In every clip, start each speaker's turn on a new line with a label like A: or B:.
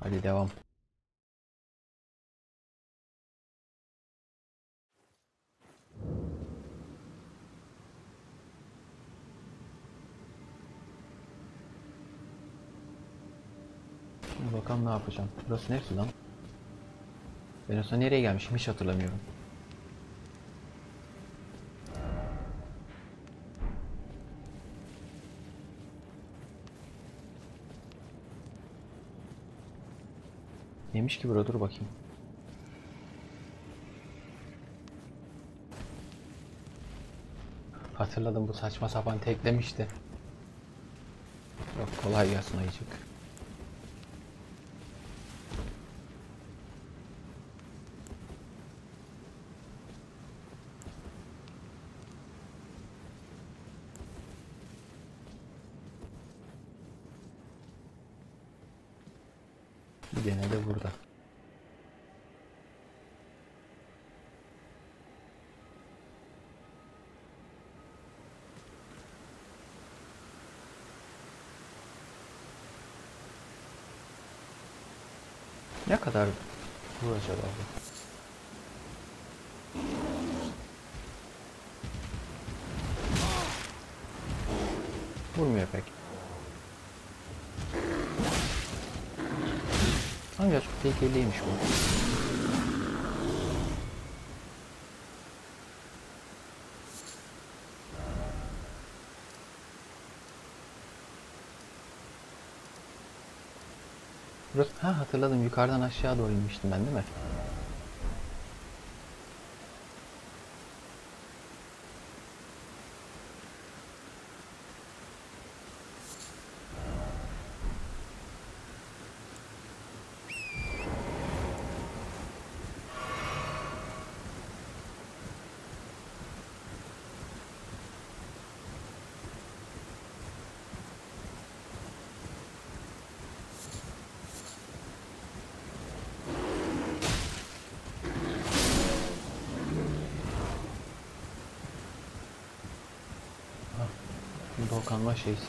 A: Hadi devam. Bakalım ne yapacağım. Burası neresi lan? Ben en son nereye gelmişim hiç hatırlamıyorum. Neymiş ki burada dur bakayım. Hatırladım bu saçma sapan teklemişti. Yok kolay gelsin ayıcık. Gene de burada. Ne kadar bu acaba bu? Vurmuyor pek. Çok tehlikeliymiş bu. Burası, ha hatırladım yukarıdan aşağı doğru inmiştim ben değil mi? Dokanma şeysi.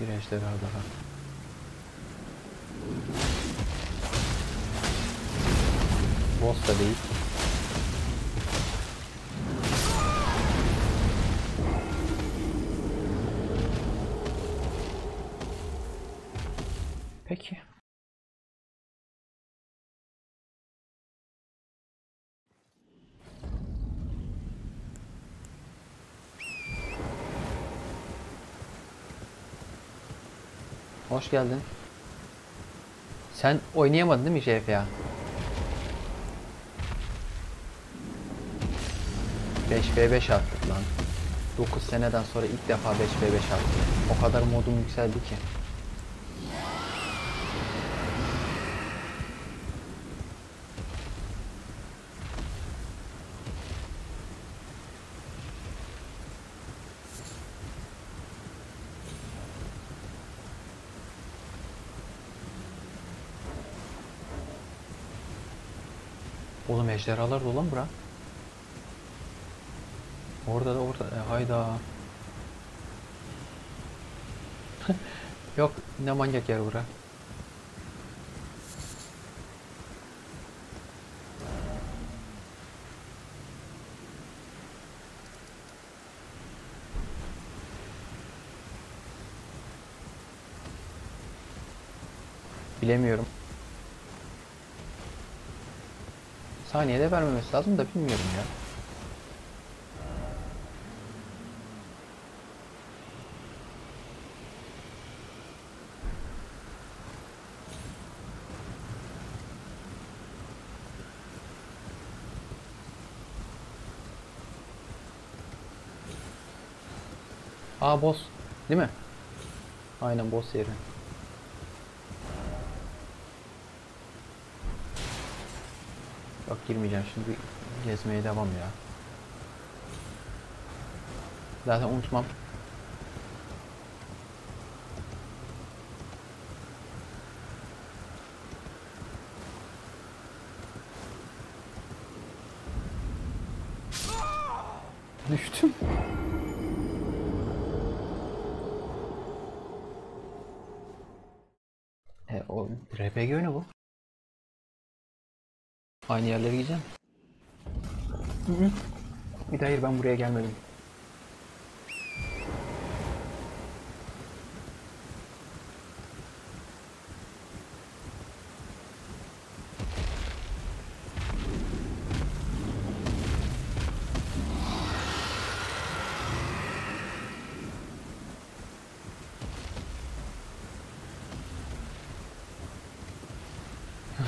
A: Bir ejderha daha. Da değil. Peki. Hoş geldin. Sen oynayamadın değil mi JFA? 5v5 attık lan. 9 seneden sonra ilk defa 5v5 attık. O kadar modum yükseldi ki. Oğlum ejderhalar dolu lan bura. Orada da orada. E, hayda. Yok ne manyak yer bura. Bilemiyorum. Saniyede vermemesi lazım da bilmiyorum ya. Aa boss. Değil mi? Aynen boss yeri. Yok girmeyeceğim şimdi gezmeye devam ya. Zaten unutmam. Düştüm. RPG oyunu bu. Aynı yerlere gideceğim. Hı hı. Bir de hayır ben buraya gelmedim.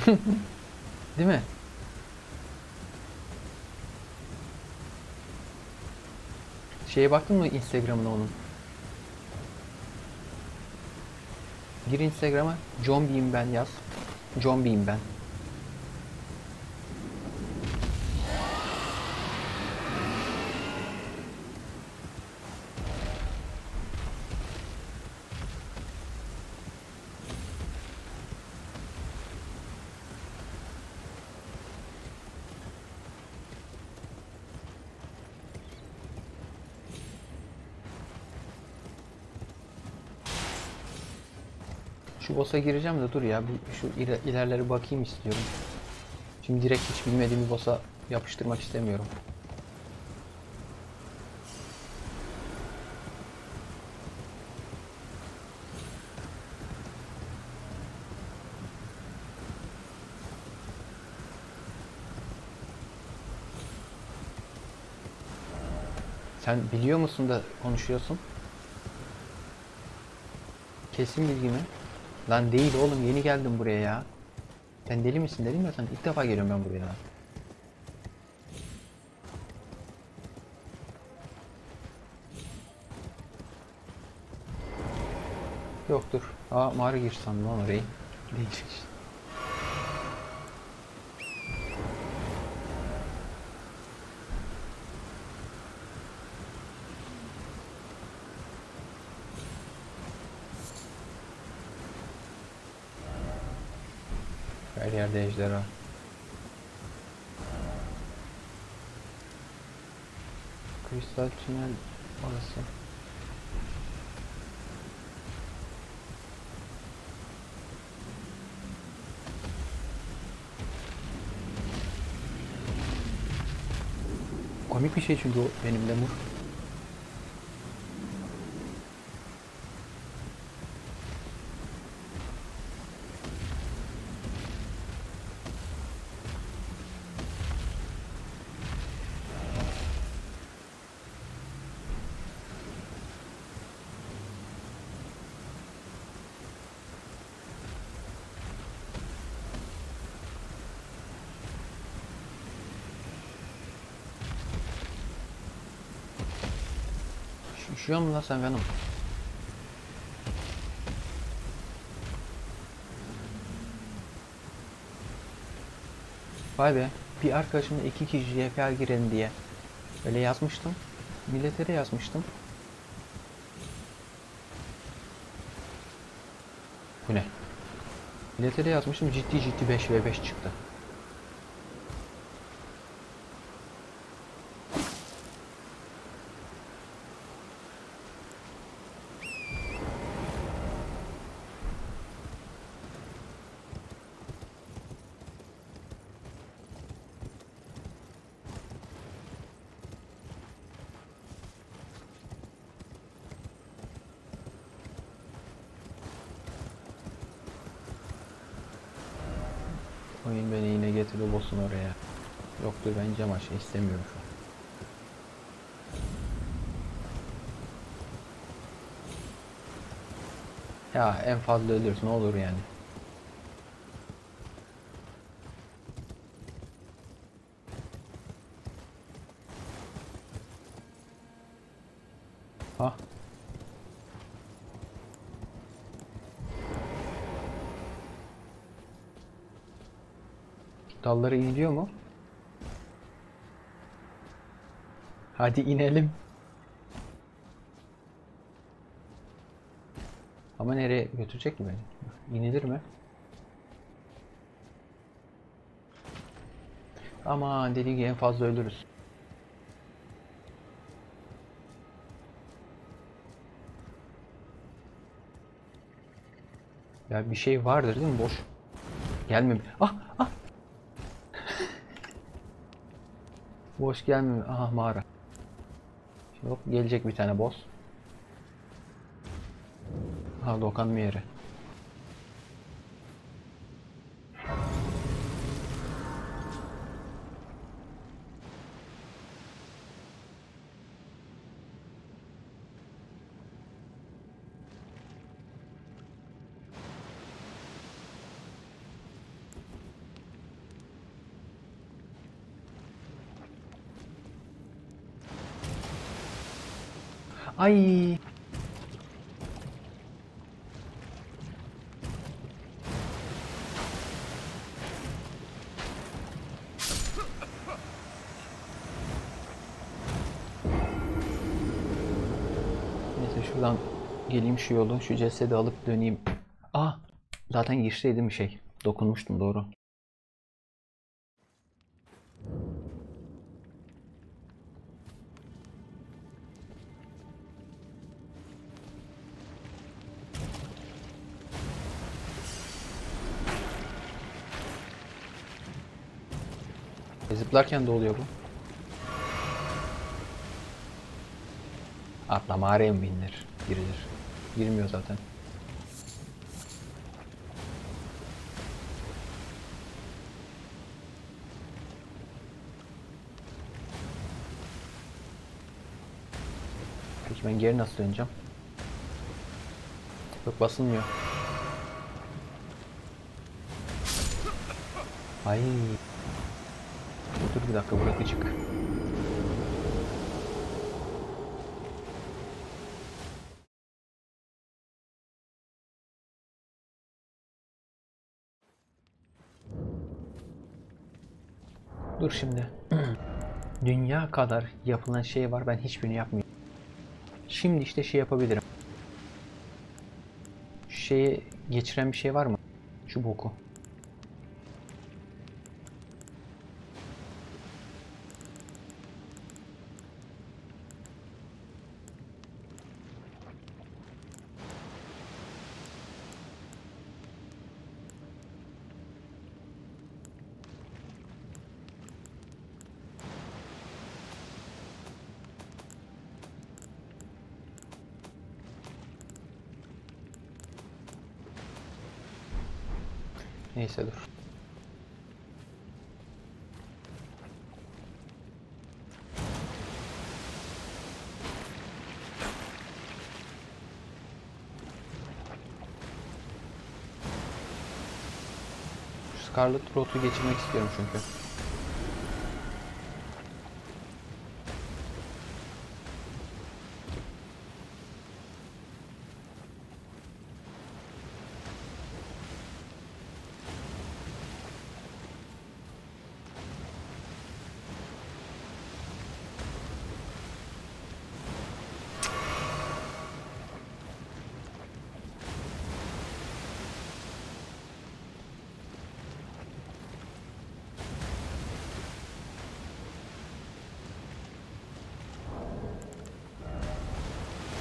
A: Değil mi? Şeye baktın mı Instagram'ına onun? Gir Instagram'a Zombie'yim ben yaz. Zombie'yim ben. Şu boss'a gireceğim de dur ya. Bir şu iler- ilerleri bakayım istiyorum. Şimdi direkt hiç bilmediğim bir boss'a yapıştırmak istemiyorum. Sen biliyor musun da konuşuyorsun? Kesin bilgi mi? Lan değil oğlum yeni geldim buraya ya. Sen deli misin dedim ya sen ilk defa geliyorum ben buraya. Yoktur. Aa mağara gir sandım lan orayı. Değilmiş. Her yerde ejderha. Kristal tünel orası. Komik bir şey çünkü o benim lemur. Üşüyor musun lan sen Venom? Vay be. Bir arkadaşımla iki kişi JPL girelim diye. Öyle yazmıştım. Millete de yazmıştım. Bu ne? Millete de yazmıştım. Ciddi ciddi 5v5 çıktı. Oyun beni yine getirdi boss'un oraya. Yoktur aşağı istemiyorum şu an. Ya en fazla ölürüz ne olur yani. Ha. Dalları iyiliyor mu? Hadi inelim. Ama nereye götürecek ki beni? İnilir mi? Aman dediği gibi en fazla ölürüz. Ya bir şey vardır değil mi boş? Gelme. Ah ah. boş gelme. Aha mağara. Hop gelecek bir tane boss. Ha dokanma yeri. Ay. Neyse şuradan geleyim şu yolu. Şu cesedi alıp döneyim. Ah! Zaten girişteydi bir şey. Dokunmuştum doğru. Zıplarken de oluyor bu. Atla mağaraya mı inilir? Girilir. Girmiyor zaten. Peki ben geri nasıl döneceğim? Yok basılmıyor. Ay. Dur bir dakika bırak çık. Dur şimdi. Dünya kadar yapılan şey var ben hiçbirini yapmıyorum. Şimdi işte şey yapabilirim. Şeye geçiren bir şey var mı? Şu boku. Neyse dur. Scarlet Road'u geçirmek istiyorum çünkü.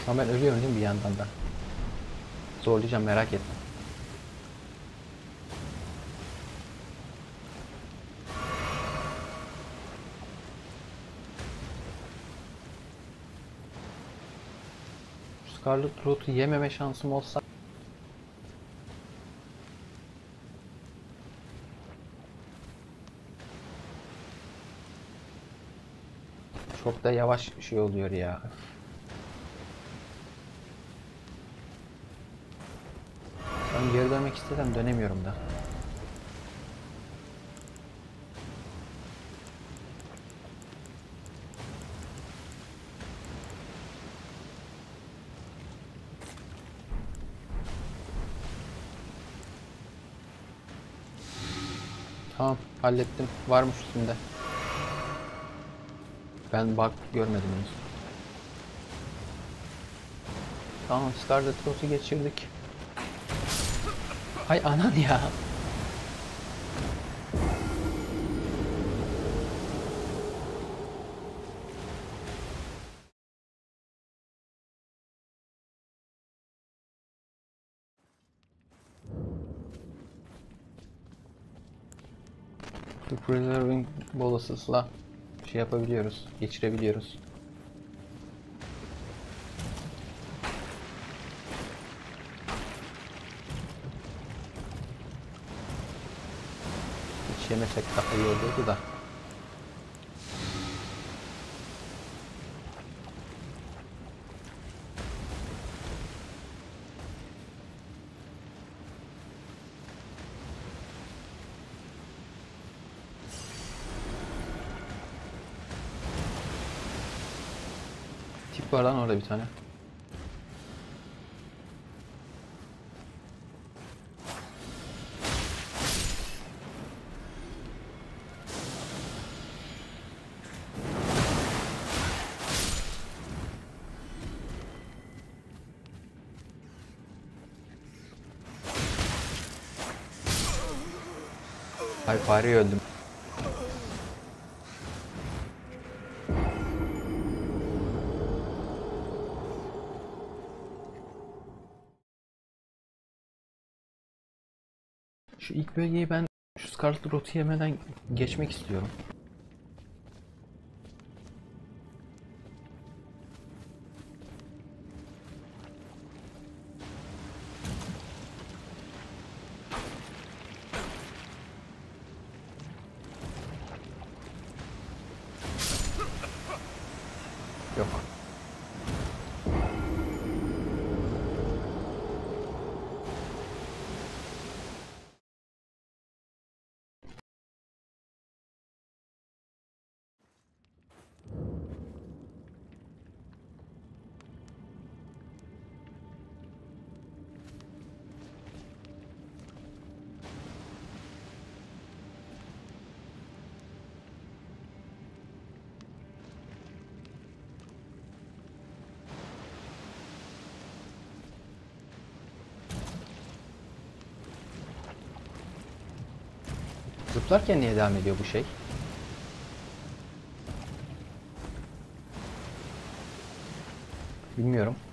A: Ama ben ölüyorum değil mi bir yandan da? Zorlayacağım merak etme. Scarlet Root'u yememe şansım olsa çok da yavaş şey oluyor ya. İstesem dönemiyorum da. Tamam hallettim. Varmış üstünde. Ben bug görmedim henüz. Tamam Scarlet Rose'u geçirdik. Hay anan ya. Preserving Bolus'la şey yapabiliyoruz, geçirebiliyoruz. Hiç yemesek daha iyi olurdu da. Tip var lan orada bir tane. Ay fareye öldüm. Şu ilk bölgeyi ben şu Scarlet Rot'u yemeden geçmek istiyorum. Zıplarken niye devam ediyor bu şey? Bilmiyorum.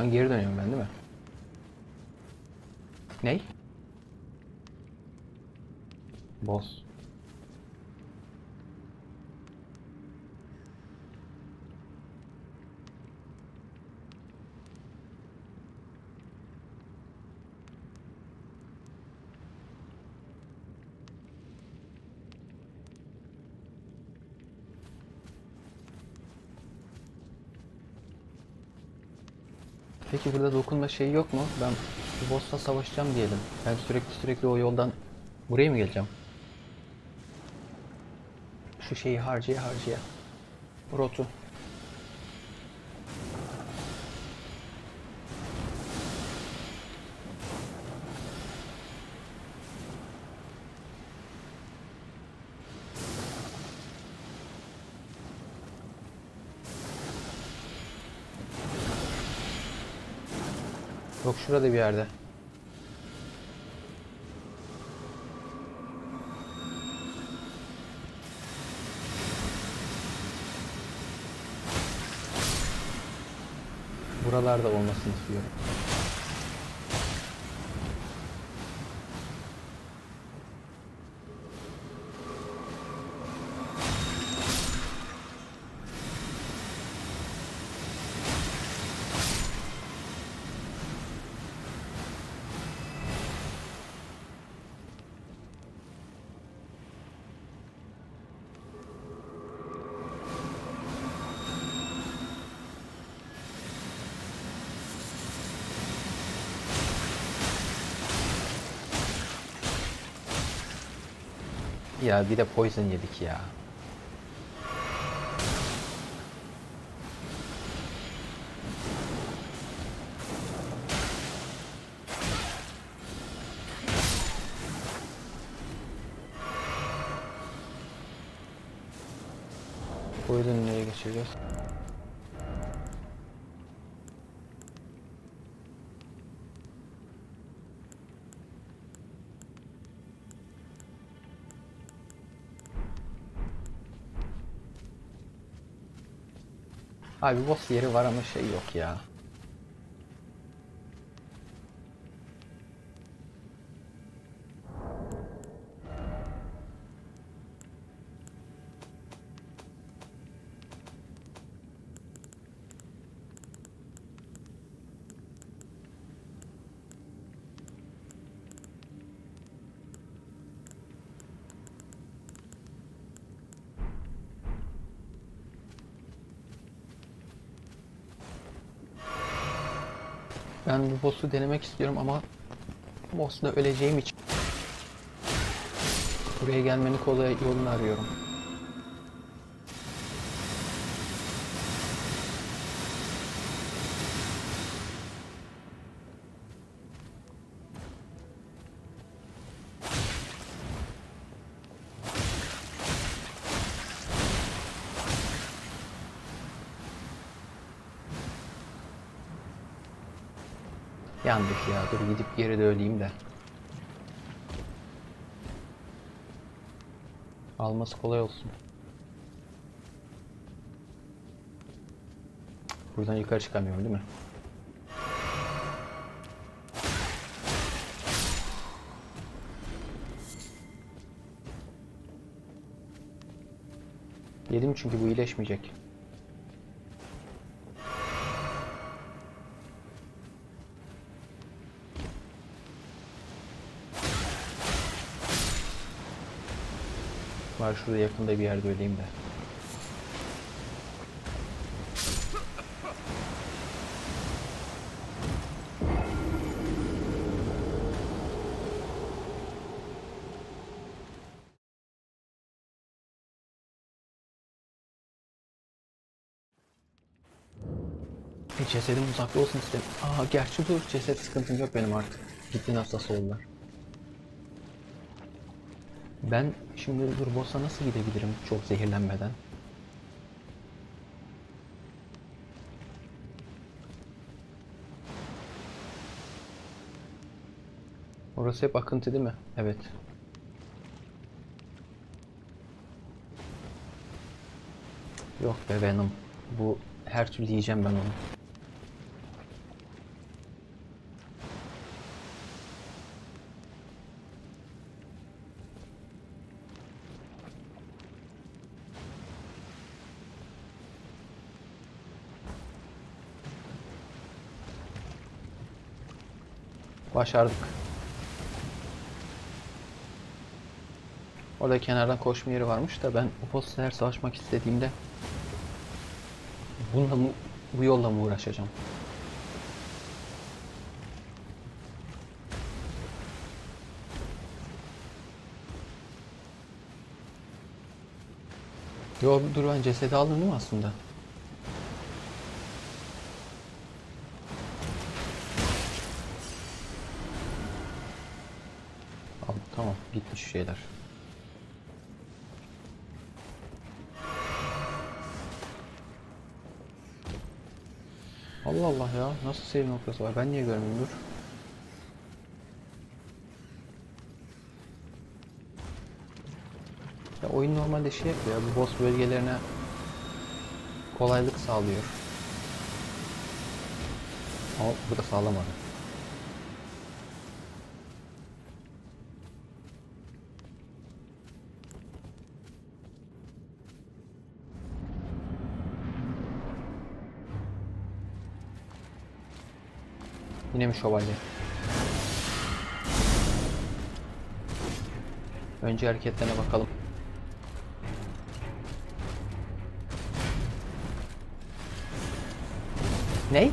A: Şu an geri dönüyorum ben değil mi? Ney? Boss. Peki burada dokunma şeyi yok mu? Ben bu boss'la savaşacağım diyelim. Ben sürekli sürekli o yoldan buraya mı geleceğim? Şu şeyi harcaya harcaya. Rotu. Şurada bir yerde. buralarda olmasını istiyorum. Ya bir de poison yedik ya. Abi boss yeri var ama şey yok ya. Ben bu boss'u denemek istiyorum ama boss'la öleceğim için buraya gelmenin kolay yolunu arıyorum. Ya. Dur gidip geri de öleyim de. Alması kolay olsun. Buradan yukarı çıkamıyorum değil mi? Yedim çünkü bu iyileşmeyecek. Var şurada yakında bir yerde öleyim de. Cesedim uzakta olsun istedim. Aa gerçi dur ceset sıkıntım yok benim artık. Gittin hastası oldular. Ben şimdi dur boss'a nasıl gidebilirim çok zehirlenmeden? Orası hep akıntı değil mi? Evet. Yok be Venom. Bu her türlü yiyeceğim ben onu. Başardık. Orada kenardan koşma yeri varmış da ben o boss'la her savaşmak istediğimde bununla mı, bu yolla mı uğraşacağım? Yo dur ben cesedi aldım değil mi aslında? Gitmiş şeyler. Allah Allah ya nasıl save noktası var ben niye görmüyorum dur. Ya oyun normalde şey yapıyor ya bu boss bölgelerine kolaylık sağlıyor. Ama burada sağlamadı. Yine mi şövalye? Önce hareketlerine bakalım. Ney?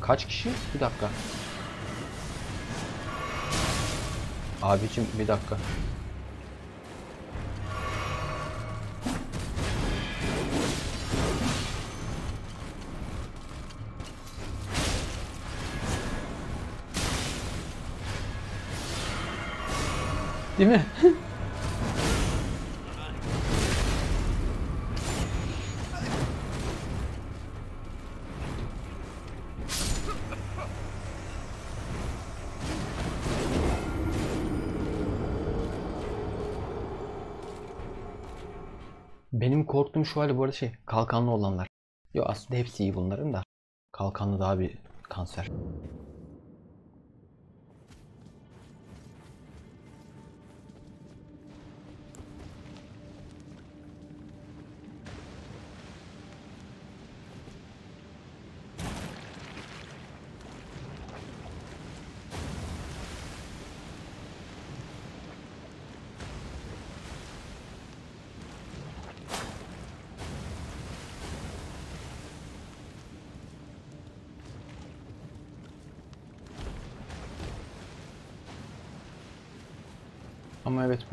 A: Kaç kişi? Bir dakika. Abicim bir dakika. Değil mi? Benim korktuğum şu hali bu arada şey kalkanlı olanlar. Yo aslında hepsi iyi bunların da. Kalkanlı daha bir kanser.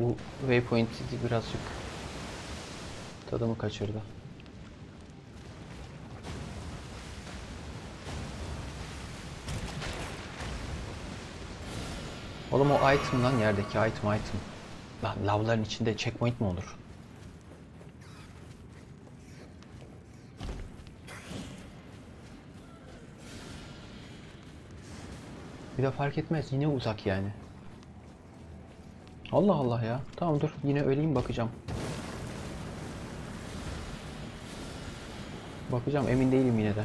A: Bu waypoint birazcık tadımı kaçırdı. Oğlum o item lan yerdeki item item. Lan lavların içinde checkpoint mi olur? Bir de fark etmez yine uzak yani. Allah Allah ya. Tamam dur yine öleyim bakacağım. Bakacağım emin değilim yine de.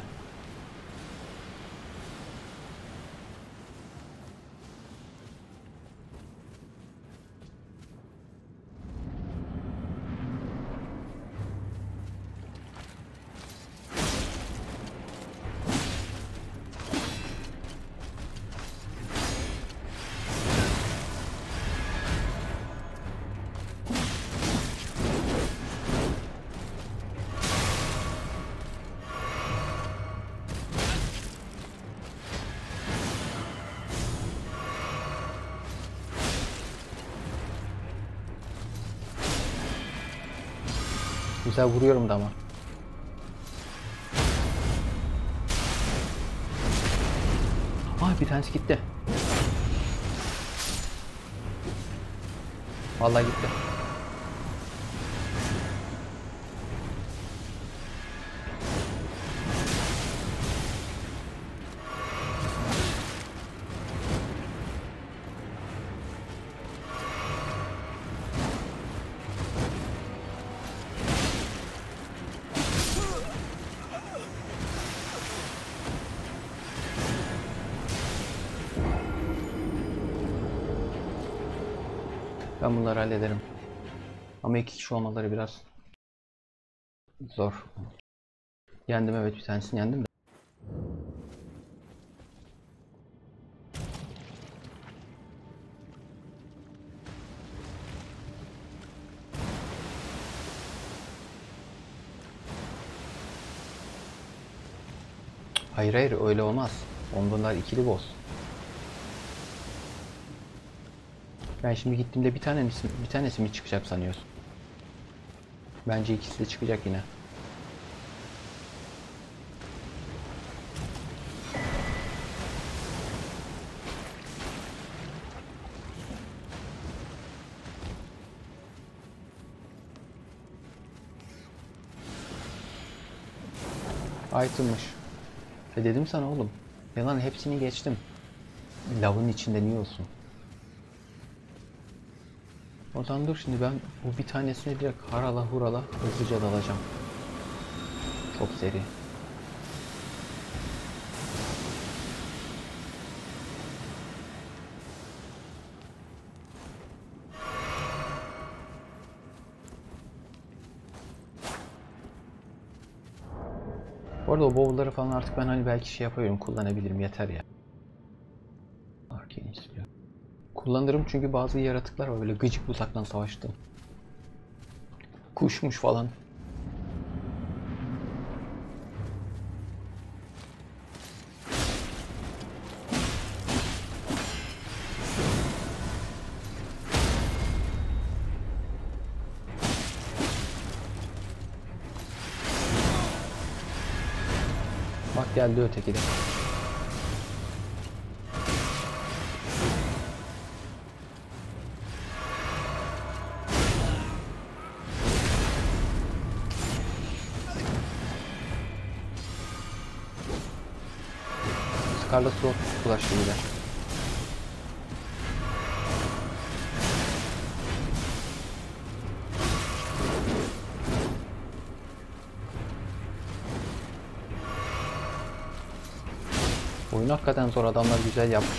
A: Güzel vuruyorum da ama. Aa bir tanesi gitti. Vallahi gitti. Ben bunları hallederim. Ama iki kişi olmaları biraz zor. Yendim evet bir tanesini yendim de. Hayır hayır öyle olmaz. Ondan ikili boss. Ben şimdi gittiğimde bir tanesi, bir tanesi mi çıkacak sanıyorsun? Bence ikisi de çıkacak yine. Item'mış. E dedim sana oğlum. Yalan hepsini geçtim. Lavın içinde niye olsun? Oradan dur şimdi ben bu bir tanesini direkt harala hurala hızlıca dalacağım. Çok seri. Bu arada o bowl'ları falan artık ben hani belki şey yapıyorum kullanabilirim yeter ya. Kullanırım çünkü bazı yaratıklar var böyle gıcık uzaktan savaştım. Kuşmuş falan. Bak geldi öteki de. Scarlet Sword ulaştı bir de. Oyun hakikaten zor adamlar güzel yapmış.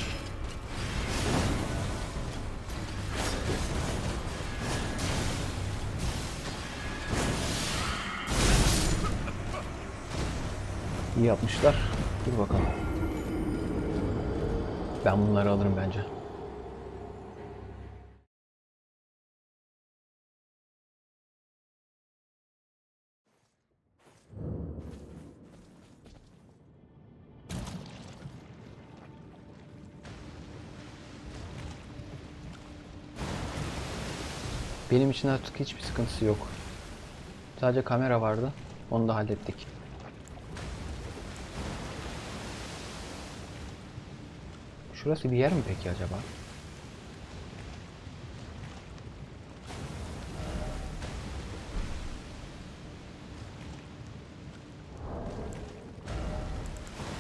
A: İyi yapmışlar. Dur bakalım. Ben bunları alırım bence. Benim için artık hiçbir sıkıntısı yok. Sadece kamera vardı. Onu da hallettik. Şurası bir yer mi peki acaba?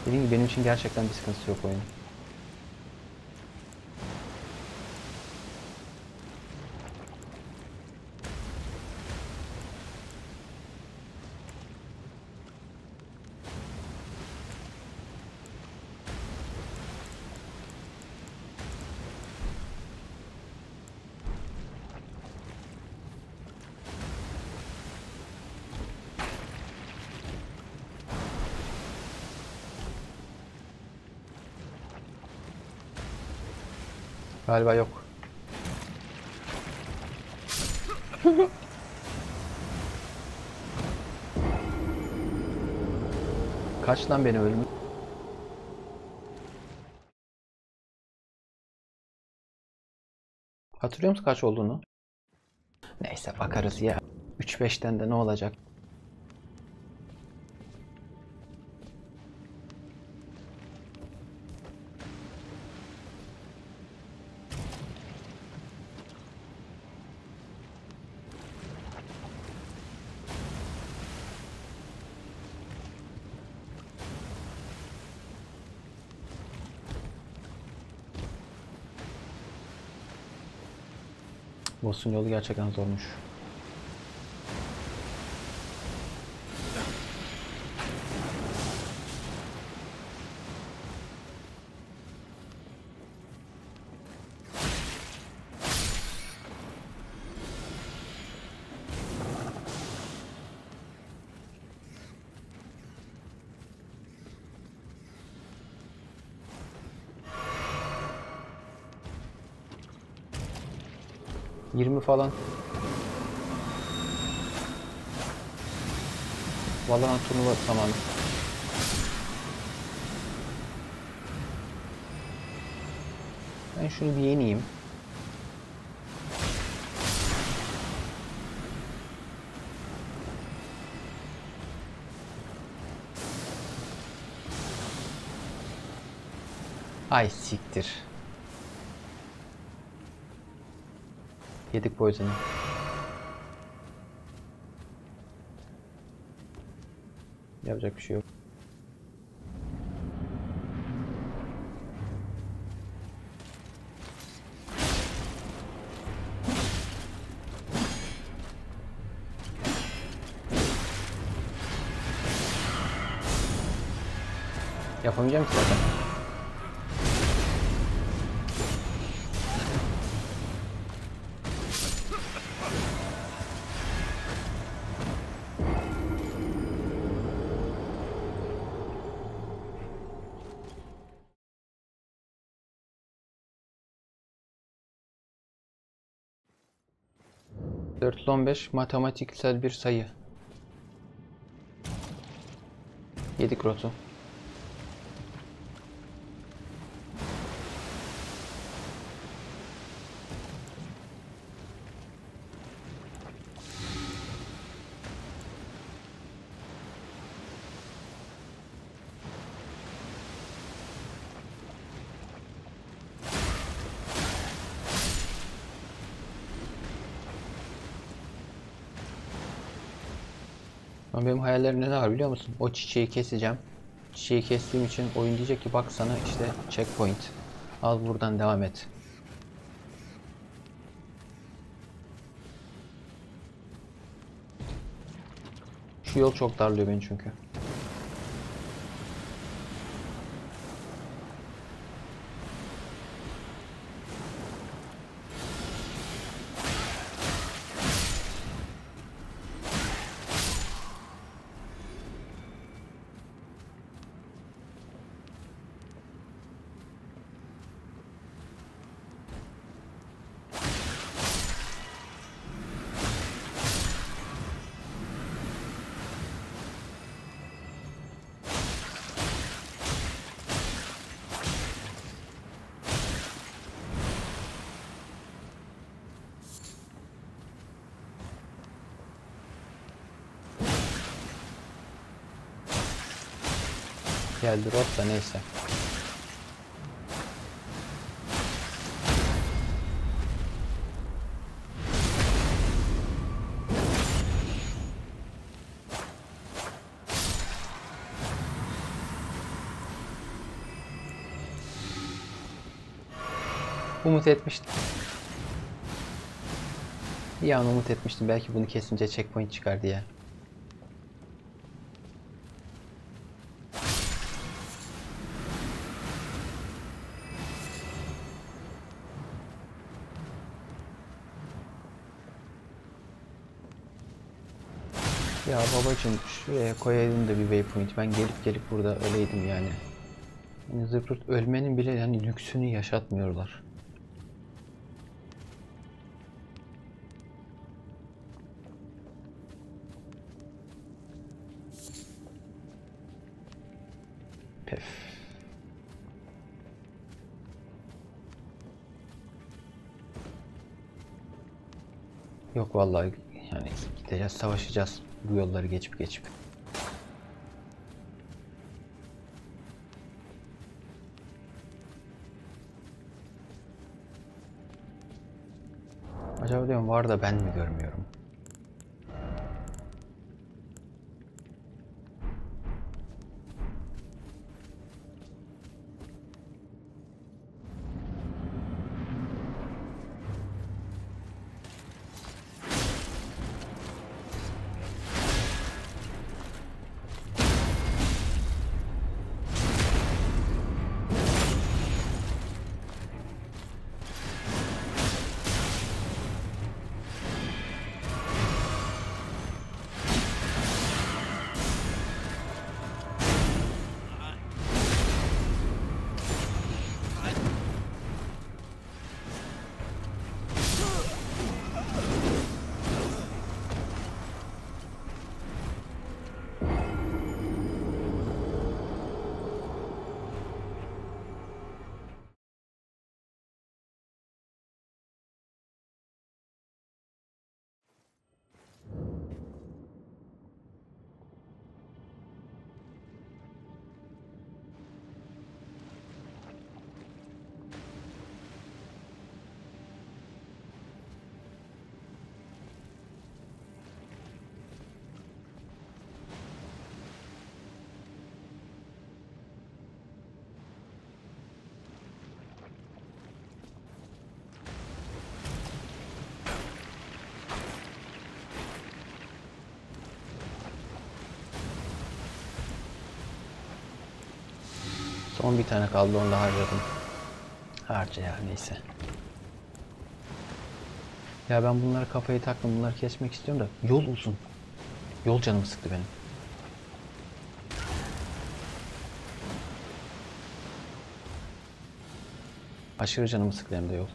A: Dediğim gibi benim için gerçekten bir sıkıntısı yok oyun. Galiba yok. Kaç lan beni ölümü? Hatırlıyor musun kaç olduğunu? Neyse bakarız ya. 3-5'ten de ne olacak? Boss'un yolu gerçekten zormuş. Yirmi falan. Valorant turnuva zamanı. Ben şunu bir yeneyim. Ay siktir. Yedik poison'ı. Yapacak bir şey yok. Yapamayacağım ki zaten. 4 15 matematiksel bir sayı. Yedik rotu. Ama benim hayallerim ne var biliyor musun? O çiçeği keseceğim. Çiçeği kestiğim için oyun diyecek ki bak sana işte checkpoint. Al buradan devam et. Şu yol çok darlıyor beni çünkü. Rot da neyse. Umut etmiştim. Bir an umut etmiştim belki bunu kesince checkpoint çıkar diye. Ya babacım şuraya koyaydım da bir waypoint. Ben gelip gelip burada öleydim yani. yani zırt pırt ölmenin bile yani lüksünü yaşatmıyorlar. Pef. Yok vallahi yani gideceğiz savaşacağız bu yolları geçip geçip. Acaba diyorum var da ben mi görmüyorum? Bir tane kaldı onu da harcadım. Harca ya neyse. Ya ben bunlara kafayı taktım bunları kesmek istiyorum da yol uzun. Yol canımı sıktı benim. Aşırı canımı sıktı hem de yol.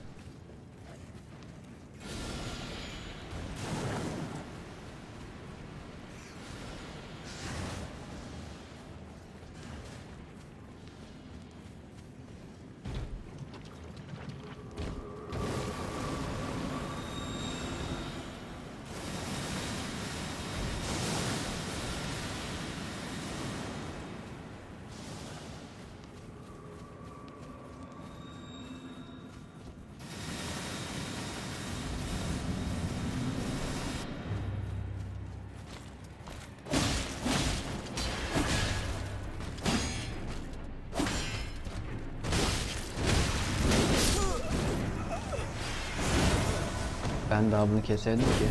A: Ben daha bunu kesemedim ki.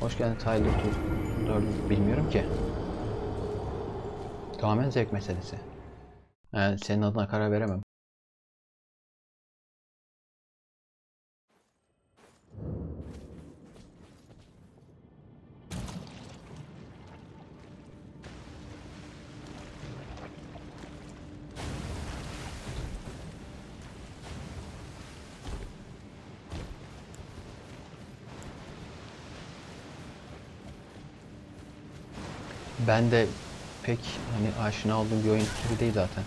A: Hoş geldin Tyler Dur, bilmiyorum ki. Tamamen zevk meselesi. Yani senin adına karar veremem. Ben de pek hani aşina olduğum bir oyun türü değil zaten.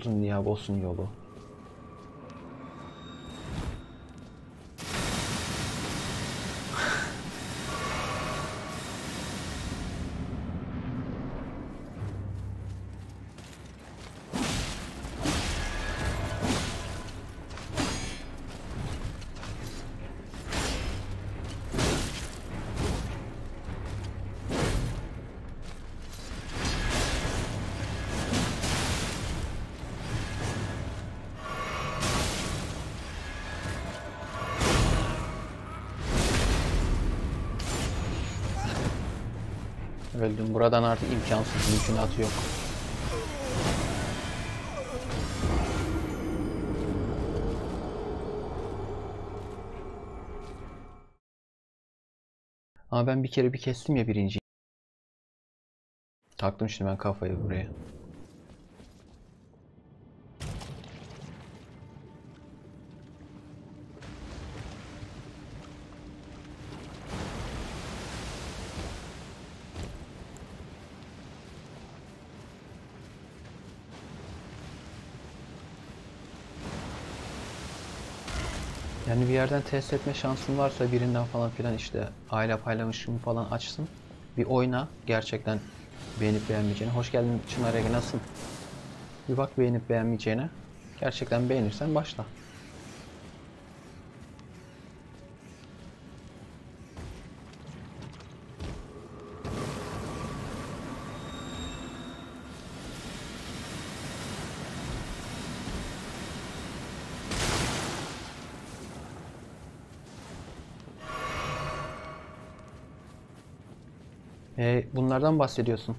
A: Uzun boss'un yolu. İmkansız. Mümkünatı yok. Ama ben bir kere bir kestim ya birinciyi. Taktım şimdi ben kafayı buraya. Yerden test etme şansın varsa birinden falan filan işte aile paylaşımı falan açsın. Bir oyna gerçekten beğenip beğenmeyeceğine. Hoş geldin Çınar Ege nasılsın? Bir bak beğenip beğenmeyeceğine. Gerçekten beğenirsen başla. Bunlardan bahsediyorsun.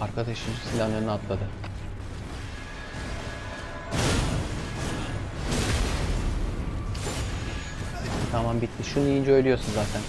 A: Arkadaşım silahın önüne atladı. Tamam bitti. Şunu yiyince ölüyorsun zaten.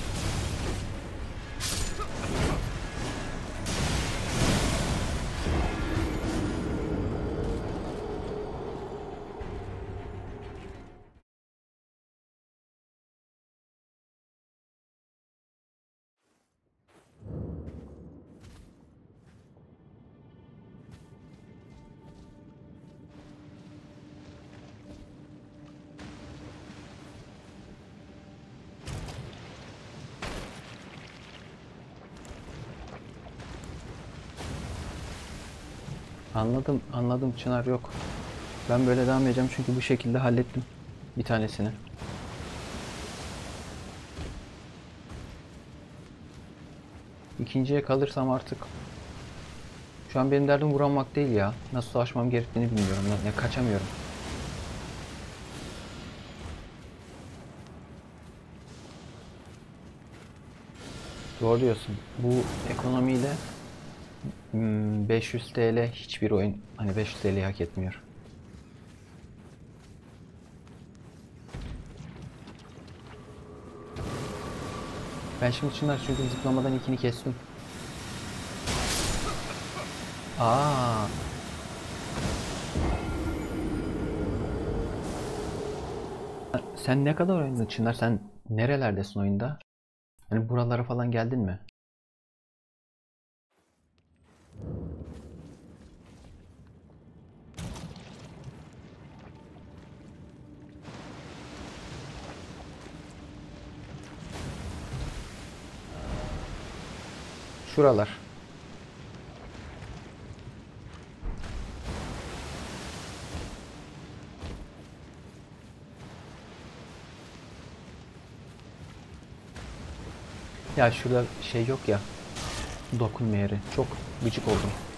A: Anladım, anladım Çınar yok. Ben böyle devam edeceğim çünkü bu şekilde hallettim bir tanesini. İkinciye kalırsam artık şu an benim derdim vuramak değil ya. Nasıl savaşmam gerektiğini bilmiyorum. Ya kaçamıyorum. Doğru diyorsun. Bu ekonomiyle 500 TL hiçbir oyun hani 500 TL'yi hak etmiyor. Ben şimdi Çınar çünkü zıplamadan ikini kestim. Aa. Sen ne kadar oynadın Çınar? Sen nerelerdesin oyunda? Hani buralara falan geldin mi? Şuralar. Ya şurada şey yok ya. Dokunma yeri. Çok gıcık oldum.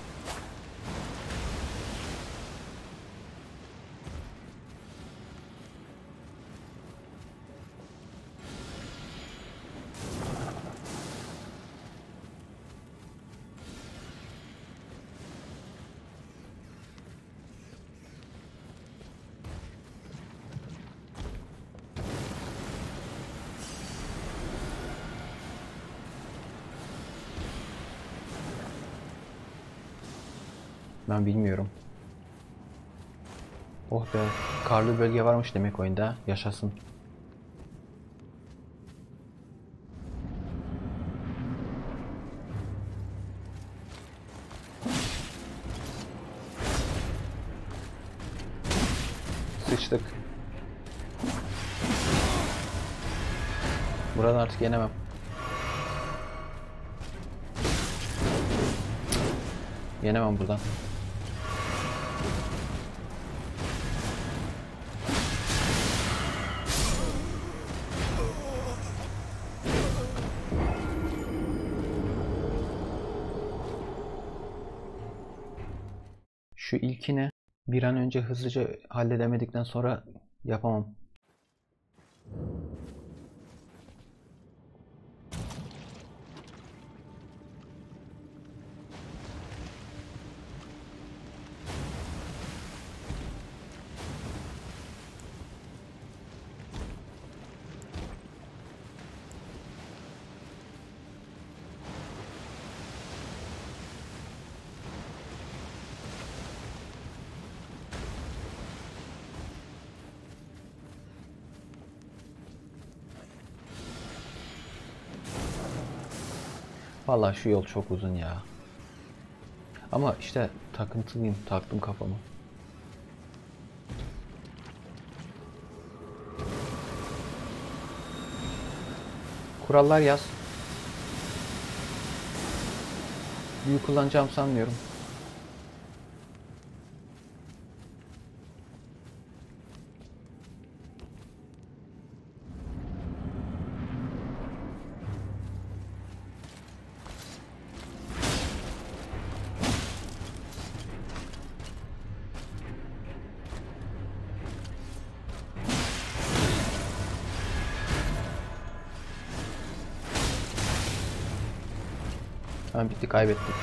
A: Oh be. Karlı bölge varmış demek oyunda. Yaşasın. Sıçtık. Buradan artık yenemem. Yenemem buradan. Bir an önce hızlıca halledemedikten sonra yapamam. Vallahi şu yol çok uzun ya. Ama işte takıntılıyım, taktım kafamı. Kurallar yaz. Büyü kullanacağım sanmıyorum. Kaybettik.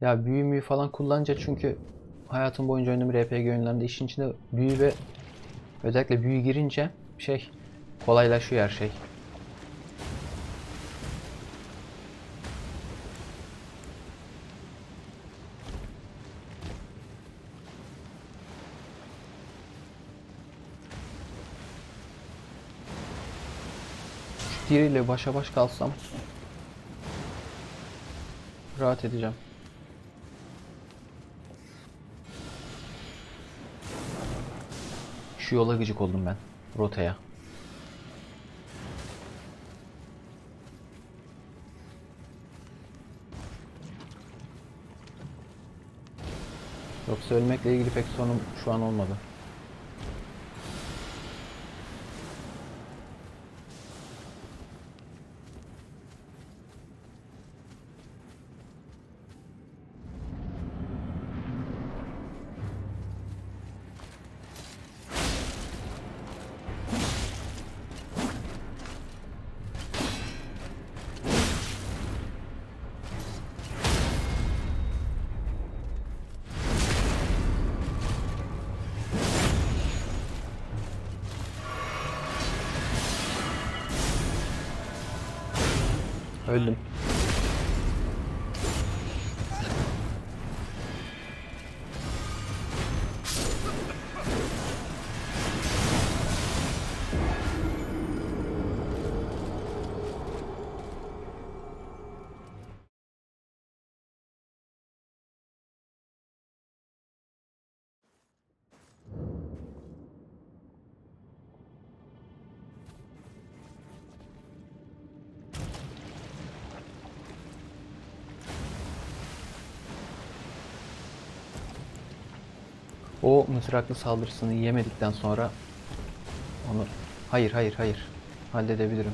A: Ya büyü müyü falan kullanınca çünkü hayatım boyunca oynadığım RPG oyunlarında işin içinde büyü ve özellikle büyü girince şey kolaylaşıyor her şey. Şu diğeriyle başa baş kalsam rahat edeceğim. Şu yola gıcık oldum ben. Rotaya. Ölmekle ilgili pek sorunum şu an olmadı. O mızraklı saldırısını yemedikten sonra onu hayır hayır hayır halledebilirim.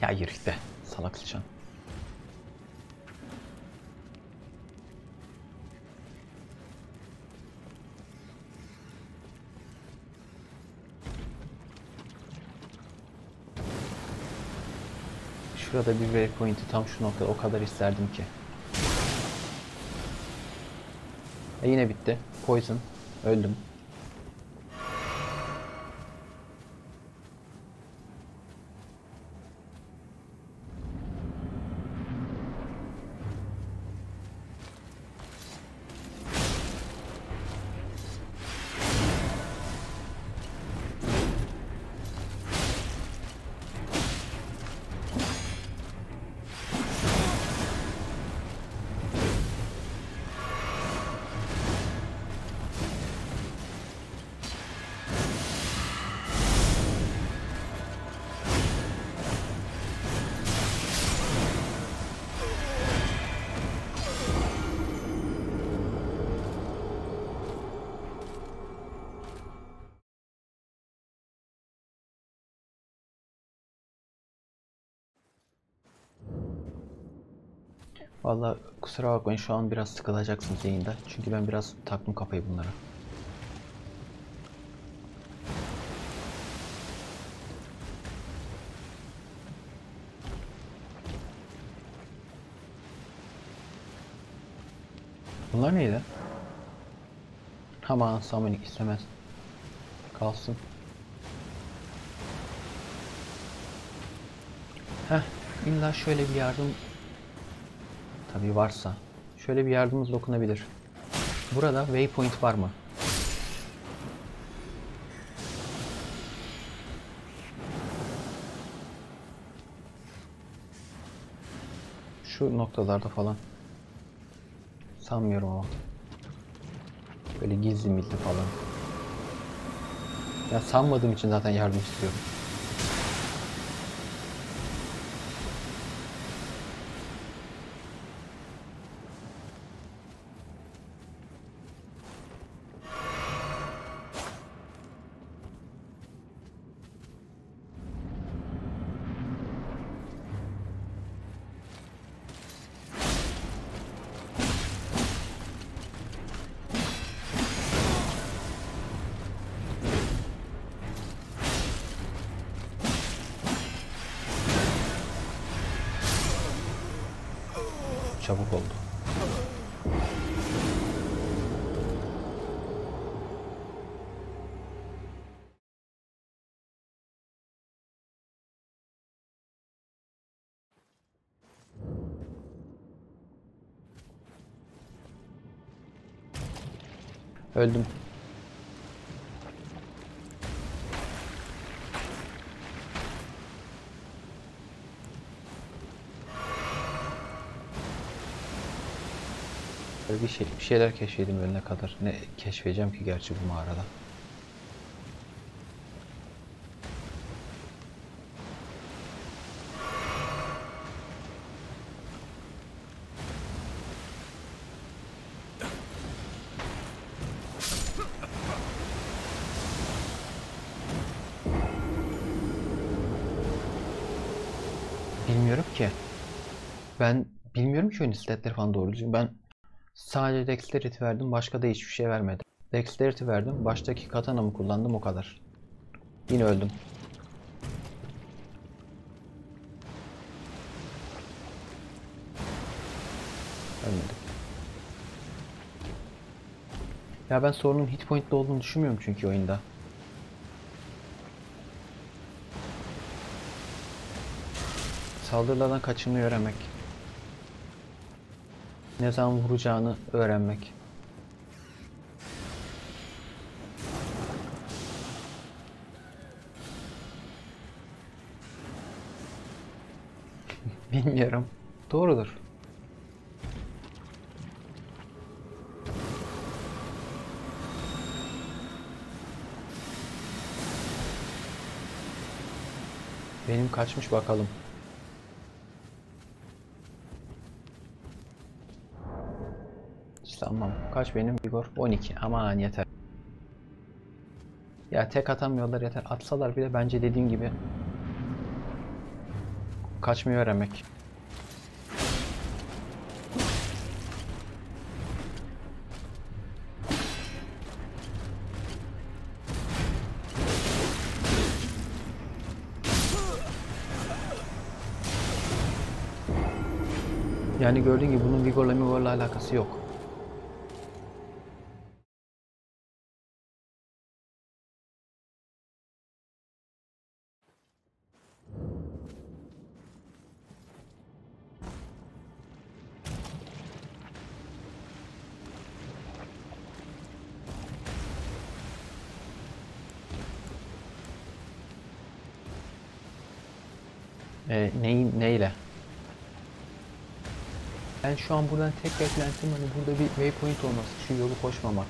A: Ya yürü işte Şurada bir waypoint'i tam şu noktada o kadar isterdim ki. E yine bitti. Poison. Öldüm. Vallahi kusura bakmayın şu an biraz sıkılacaksınız yayında. Çünkü ben biraz taktım kafayı bunlara. Bunlar neydi? Aman Summoning istemez. Kalsın. Heh, illa şöyle bir yardım Tabii varsa. Şöyle bir yardımımız dokunabilir. Burada waypoint var mı? Şu noktalarda falan. Sanmıyorum ama. Böyle gizli milli falan. Ya sanmadığım için zaten yardım istiyorum. Öldüm. Bir şey bir şeyler keşfedim ölene kadar. Ne keşfedeceğim ki gerçi bu mağarada. Ki oyun statleri falan doğru düzgün. Ben sadece Dexterity verdim. Başka da hiçbir şey vermedim. Dexterity verdim. Baştaki katanamı kullandım o kadar. Yine öldüm. Ölmedim. Ya ben sorunun hit point'te olduğunu düşünmüyorum çünkü oyunda. Saldırılardan kaçınmayı öğrenmek. Ne zaman vuracağını öğrenmek. Bilmiyorum. Doğrudur. Benim kaçmış bakalım. Tamam. Kaç benim Igor? 12. Aman yeter. Ya tek atamıyorlar yeter. Atsalar bile bence dediğim gibi kaçmayı öğrenmek. Yani gördüğün gibi bunun Vigor'la Migor'la alakası yok. Şu an buradan tek beklentim hani burada bir waypoint olması, şu yolu koşmamak.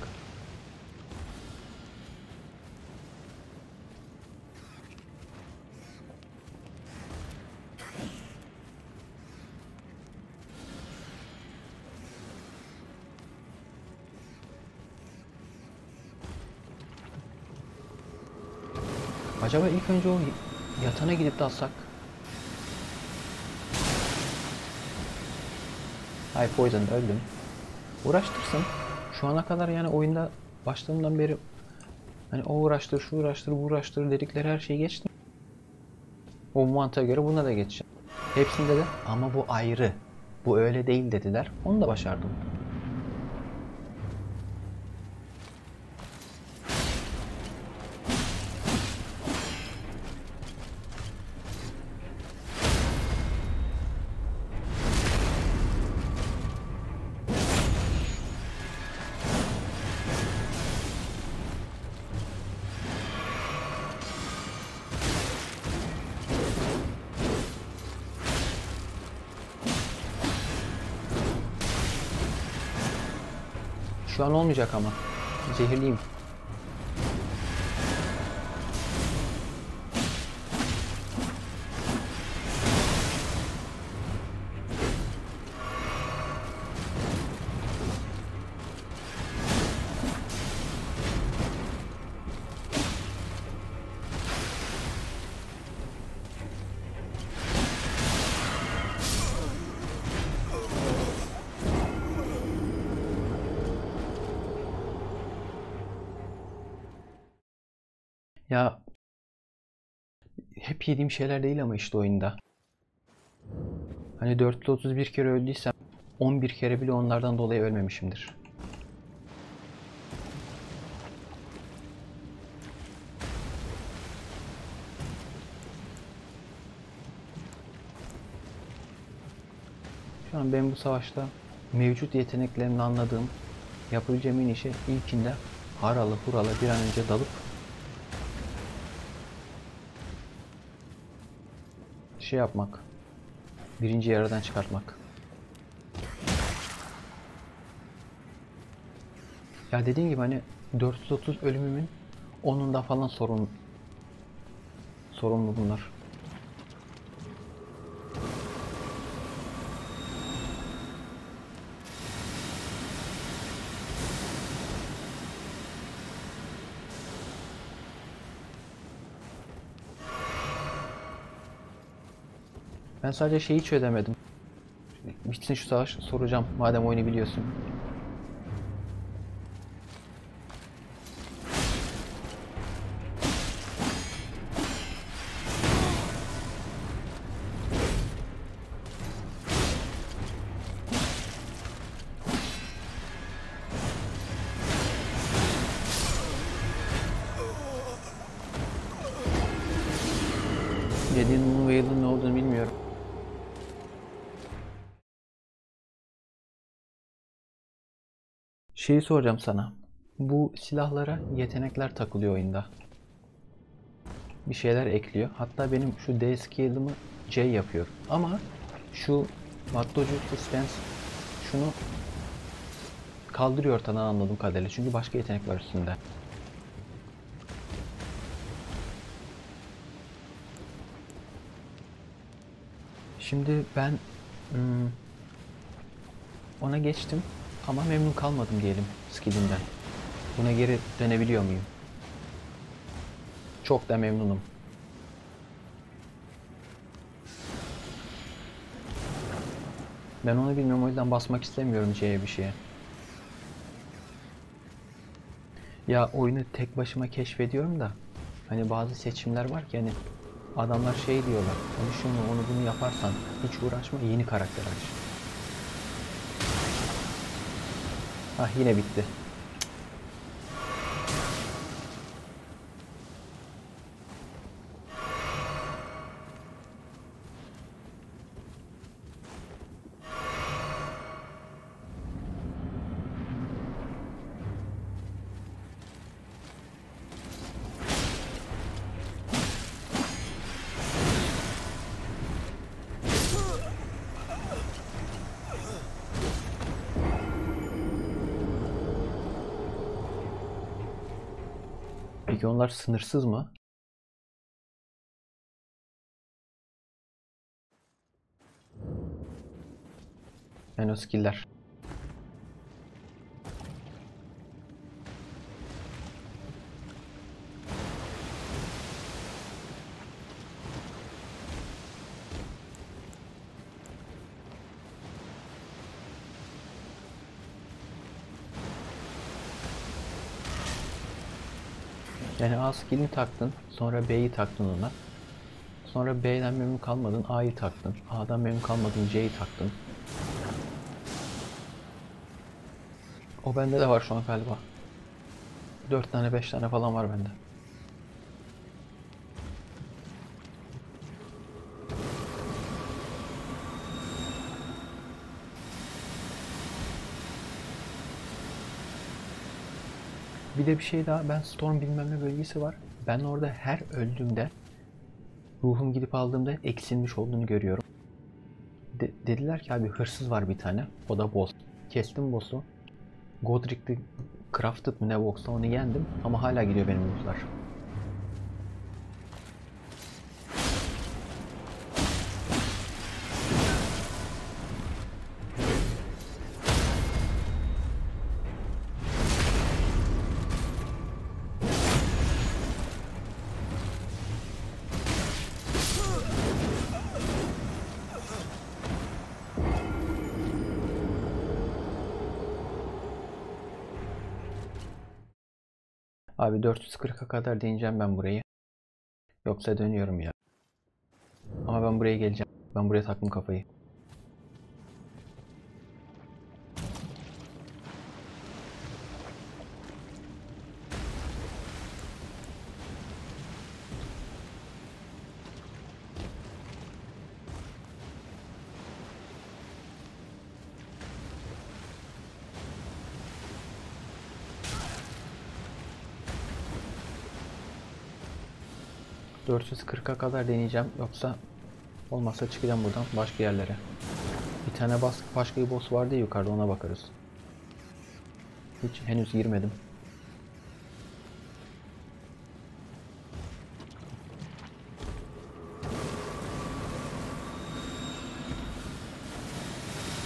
A: Acaba ilk önce o yatana gidip de alsak? Ay Poison öldüm. Uğraştırsın. Şu ana kadar yani oyunda başladığımdan beri hani o uğraştır, şu uğraştır, bu uğraştır dedikleri her şeyi geçtim. O mantığa göre buna da geçeceğim. Hepsinde de ama bu ayrı. Bu öyle değil dediler. Onu da başardım. Şu an olmayacak yediğim şeyler değil ama işte oyunda. Hani 431 kere öldüysem 11 kere bile onlardan dolayı ölmemişimdir. Şu an ben bu savaşta mevcut yeteneklerimle anladığım yapabileceğim en iyi şey ilkinde haralı huralı bir an önce dalıp şey yapmak. Birinci yaradan çıkartmak. Ya dediğim gibi hani 430 ölümümün 10'unda falan sorun sorumlu bunlar. Ben sadece şeyi çözemedim. Bitsin şu savaş soracağım madem oyunu biliyorsun. Şeyi soracağım sana. Bu silahlara yetenekler takılıyor oyunda. Bir şeyler ekliyor. Hatta benim şu D skill'ımı C yapıyor. ama şu Mattojutsu Stance şunu kaldırıyor ortadan anladığım kadarıyla. Çünkü başka yetenek var üstünde. Şimdi ben hmm, ona geçtim ama memnun kalmadım diyelim skillinden. Buna geri dönebiliyor muyum? Çok da memnunum. Ben onu bilmiyorum o yüzden basmak istemiyorum C'ye bir şeye. Ya oyunu tek başıma keşfediyorum da hani bazı seçimler var ki hani adamlar şey diyorlar hani şunu onu bunu yaparsan hiç uğraşma yeni karakter aç. Ah yine bitti. Sınırsız mı? Yani o skill'ler. Yani A skill'ini taktın, sonra B'yi taktın ona. Sonra B'den memnun kalmadın, A'yı taktın. A'dan memnun kalmadın, C'yi taktın. O bende de var şu an galiba. 4 tane 5 tane falan var bende. Bir de bir şey daha. Ben Storm bilmem ne bölgesi var. Ben orada her öldüğümde ruhum gidip aldığımda eksilmiş olduğunu görüyorum. De- dediler ki abi hırsız var bir tane. O da boss. Kestim boss'u. Godric'li Crafted mı ne box'ta onu yendim ama hala gidiyor benim ruhlar. Abi 440'a kadar deneyeceğim ben burayı. Yoksa dönüyorum ya. Ama ben buraya geleceğim. Ben buraya taktım kafayı. ...440'a kadar deneyeceğim. Yoksa... ...olmazsa çıkacağım buradan başka yerlere. Bir tane bas, başka bir boss vardı ya yukarıda ona bakarız. Hiç henüz girmedim.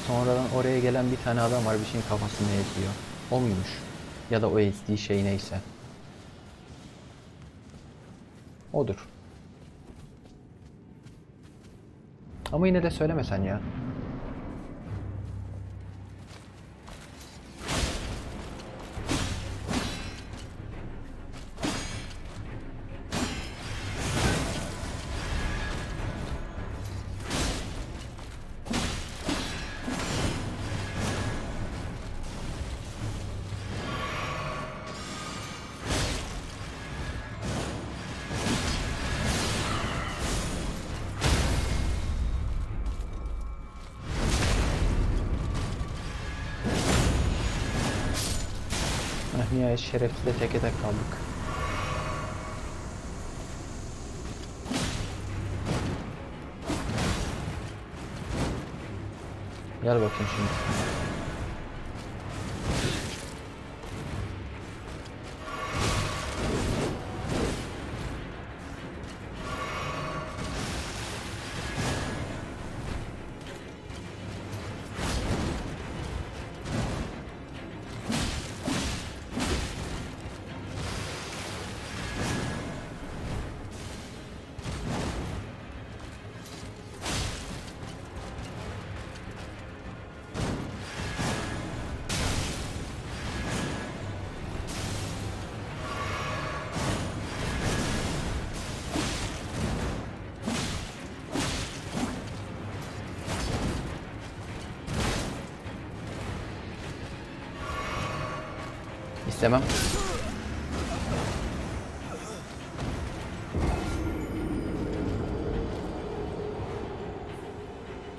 A: Sonradan oraya gelen bir tane adam var bir şeyin kafasını eziyor. O muymuş? Ya da o ezdiği şey neyse. Odur. Ama yine de söylemesen ya. Nihayet şerefsizle teke tek kaldık. Gel bakayım şimdi. İstemem.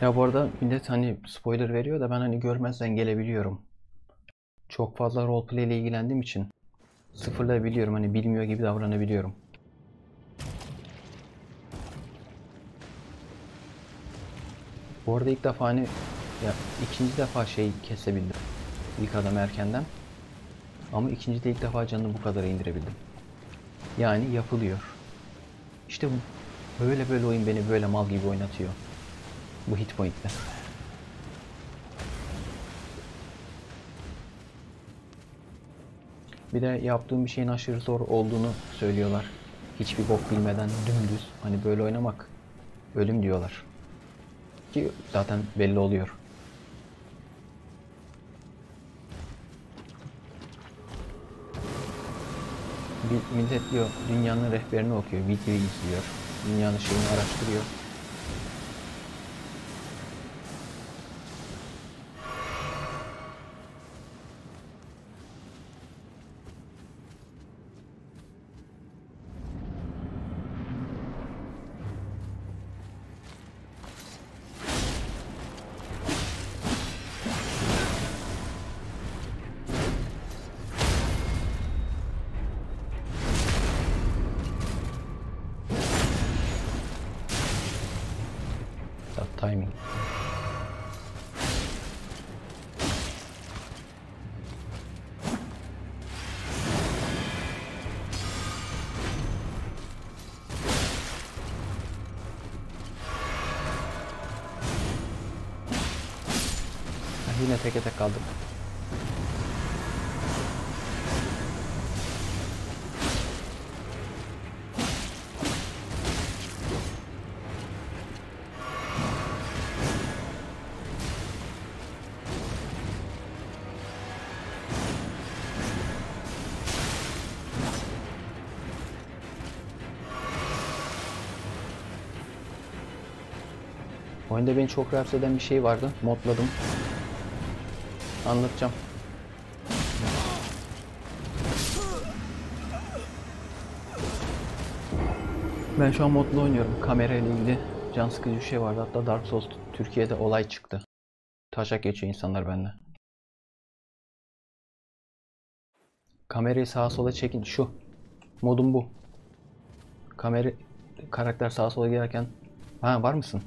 A: Ya bu arada millet hani spoiler veriyor da ben hani görmezden gelebiliyorum. Çok fazla roleplay ile ilgilendiğim için sıfırlayabiliyorum hani bilmiyor gibi davranabiliyorum. Bu arada ilk defa hani ya ikinci defa şey kesebildim. İlk adam erkenden. Ama ikinci de ilk defa canını bu kadar indirebildim. Yani yapılıyor. İşte bu böyle böyle oyun beni böyle mal gibi oynatıyor. Bu hit point'le. Bir de yaptığım bir şeyin aşırı zor olduğunu söylüyorlar. Hiçbir bok bilmeden dümdüz hani böyle oynamak ölüm diyorlar. Ki zaten belli oluyor. Millet diyor dünyanın rehberini okuyor, videoyu izliyor, dünyanın şeyini araştırıyor. Oyunda beni çok rahatsız eden bir şey vardı. Modladım. Anlatacağım. Ben şu an modlu oynuyorum. Kamera ile ilgili can sıkıcı bir şey vardı. Hatta Dark Souls Türkiye'de olay çıktı. Taşak geçiyor insanlar benimle. Kamerayı sağa sola çekin. Şu. Modum bu. Kamera karakter sağa sola giderken ha var mısın?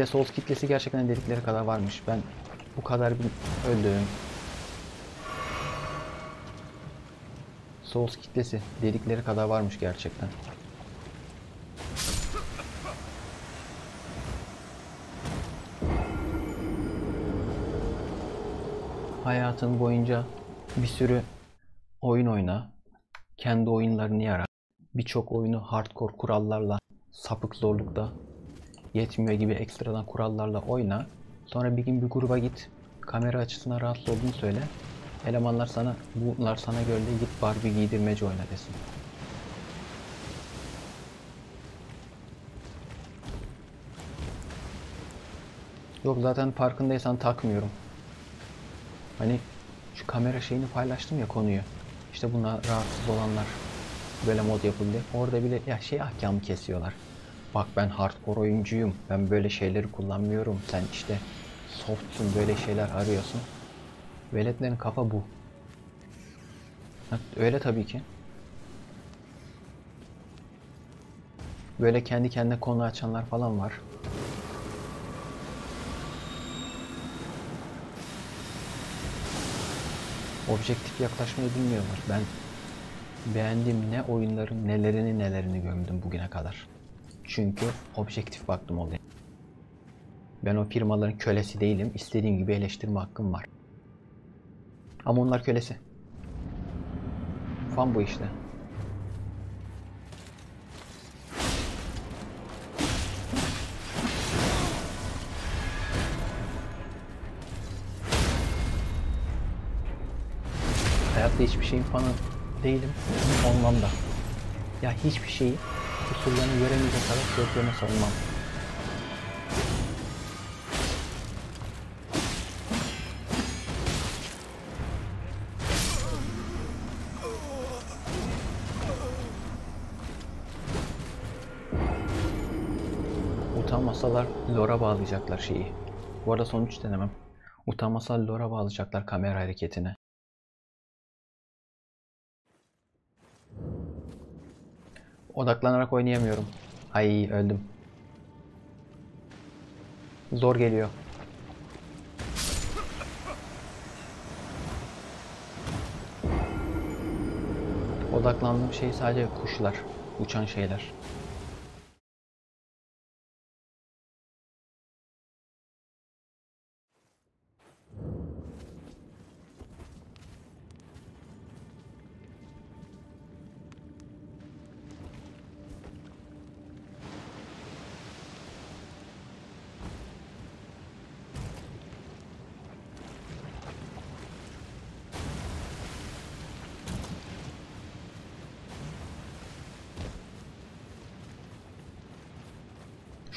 A: De Souls kitlesi gerçekten dedikleri kadar varmış. Ben bu kadar bir öldüm. Souls kitlesi dedikleri kadar varmış gerçekten. Hayatın boyunca bir sürü oyun oyna. Kendi oyunlarını yara. Birçok oyunu hardcore kurallarla, sapık zorlukta yetmiyor gibi ekstradan kurallarla oyna. Sonra bir gün bir gruba git. Kamera açısına rahatsız olduğunu söyle. Elemanlar sana bunlar sana göre değil git Barbie giydirmece oyna desin. Yok zaten farkındaysan takmıyorum. Hani şu kamera şeyini paylaştım ya konuyu. İşte buna rahatsız olanlar böyle mod yapıldı. Orada bile ya şey ahkamı kesiyorlar. Bak ben hardcore oyuncuyum. Ben böyle şeyleri kullanmıyorum. Sen işte softsun böyle şeyler arıyorsun. Veletlerin kafa bu. Öyle tabii ki. Böyle kendi kendine konu açanlar falan var. Objektif yaklaşmayı bilmiyorlar. Ben beğendiğim ne oyunların nelerini nelerini gömdüm bugüne kadar. Çünkü objektif baktım olaya. Ben o firmaların kölesi değilim. İstediğim gibi eleştirme hakkım var. Ama onlar kölesi. Fan bu işte. Hayatta hiçbir şeyin fanı değilim. Olmam da. Ya hiçbir şeyi kusurlarını göremeyecek kadar gözlerine savunmam. Utanmasalar lora bağlayacaklar şeyi. Bu arada sonuç denemem. Utanmasalar lora bağlayacaklar kamera hareketine. Odaklanarak oynayamıyorum. Ay öldüm. Zor geliyor. Odaklandığım şey sadece kuşlar, uçan şeyler.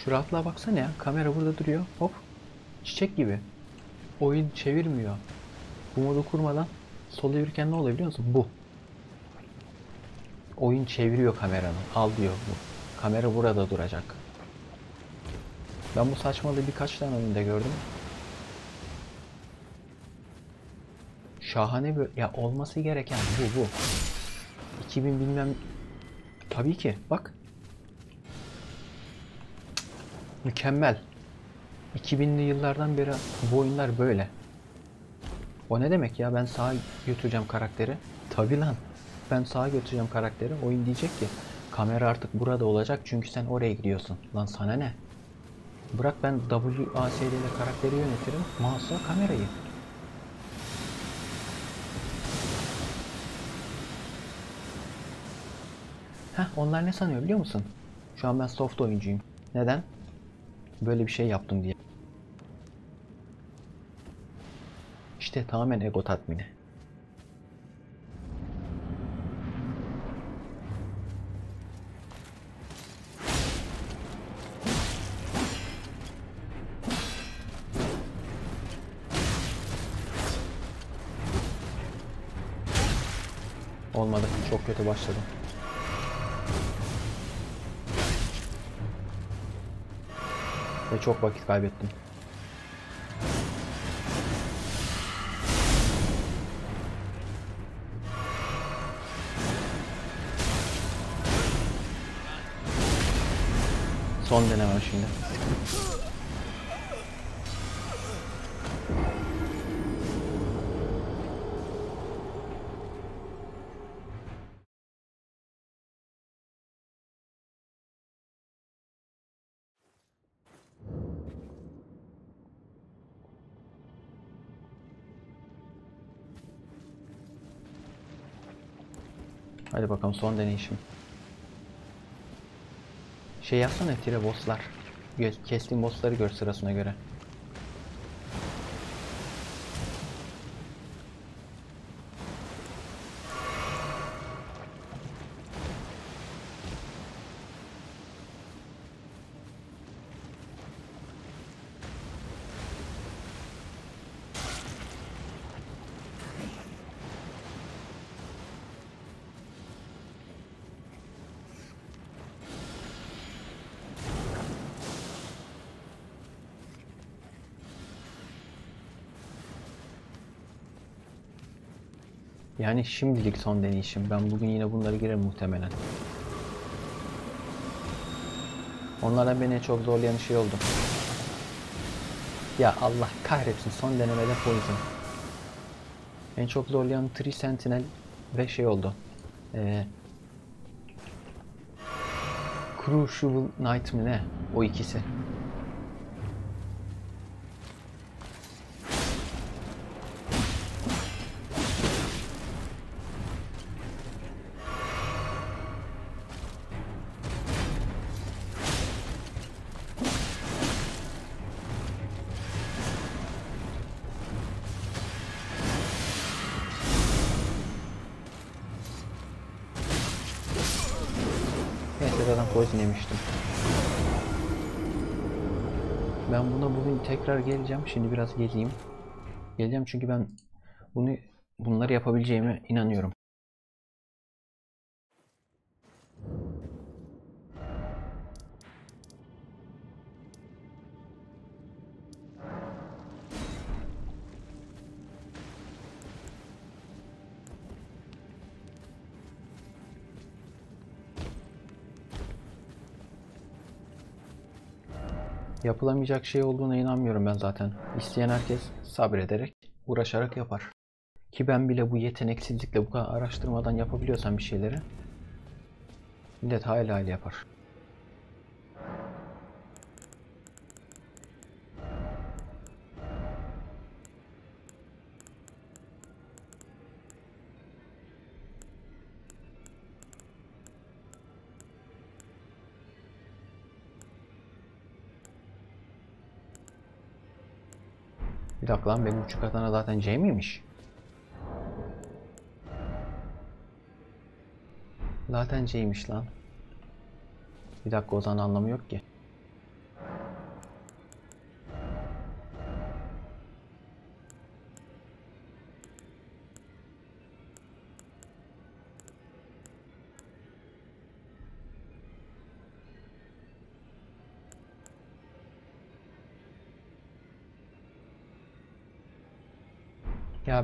A: Şu rahatlığa baksana ya. Kamera burada duruyor. Hop. Çiçek gibi. Oyun çevirmiyor. Bu modu kurmadan sola yürürken ne oluyor biliyor musun? Bu. Oyun çeviriyor kameranı. Al diyor bu. Kamera burada duracak. Ben bu saçmalığı birkaç tane oyunda gördüm. Şahane bir ya olması gereken bu bu. 2000 bilmem tabii ki bak Mükemmel. 2000'li yıllardan beri bu oyunlar böyle. O ne demek ya ben sağa götüreceğim karakteri. Tabi lan. Ben sağa götüreceğim karakteri. Oyun diyecek ki kamera artık burada olacak çünkü sen oraya gidiyorsun. Lan sana ne? Bırak ben WASD ile karakteri yönetirim. Mouse'la kamerayı. Heh onlar ne sanıyor biliyor musun? Şu an ben soft oyuncuyum. Neden? Böyle bir şey yaptım diye. İşte tamamen ego tatmini. Çok vakit kaybettim. Son denemem şimdi. Bakalım son deneyişim. Şey yapsana tire bosslar. Kestiğim bossları gör sırasına göre. Yani şimdilik son deneyişim. Ben bugün yine bunları girerim muhtemelen. Onlardan beni en çok zorlayan şey oldu. Ya Allah kahretsin son denemede poison. En çok zorlayan Tree Sentinel ve şey oldu. Ee, Crucible Knight mı ne? O ikisi. Geleceğim. Şimdi biraz geleyim. Geleceğim çünkü ben bunu bunları yapabileceğime inanıyorum. Yapılamayacak şey olduğuna inanmıyorum ben zaten. İsteyen herkes sabrederek, uğraşarak yapar. Ki ben bile bu yeteneksizlikle bu kadar araştırmadan yapabiliyorsam bir şeyleri millet hayli hayli yapar. Dakika lan benim uçuk katana zaten C miymiş? Zaten C'ymiş lan. Bir dakika o zaman anlamı yok ki.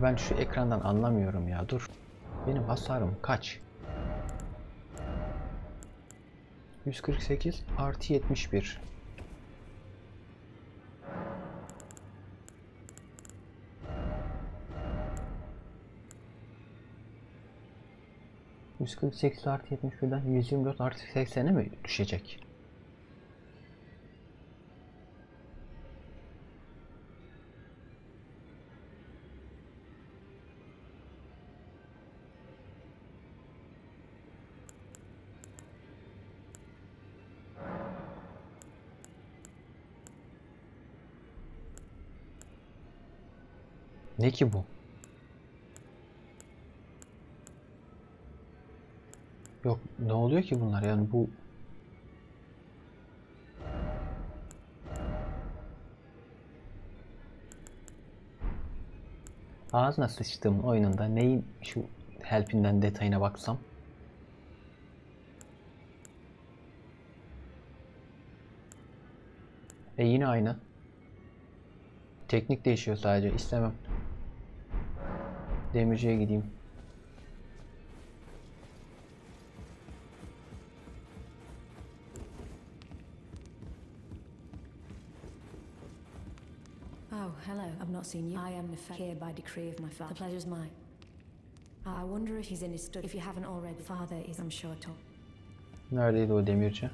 A: Ben şu ekrandan anlamıyorum ya. Dur. Benim hasarım kaç? 148 artı 71. ...148 artı 71'den 124 artı 80'e mi düşecek? Ne ki bu? Yok ne oluyor ki bunlar yani bu Ağzına sıçtığım oyununda neyin şu helpinden detayına baksam E yine aynı. Teknik değişiyor sadece. İstemem. Demirciye gideyim.
B: Oh, hello. I've not seen you. I am Nefek here by decree of my father. The pleasure's mine. Ah, I wonder if he's in his study. If you haven't already, father is, I'm sure, taught.
A: Neredeydi o demirci?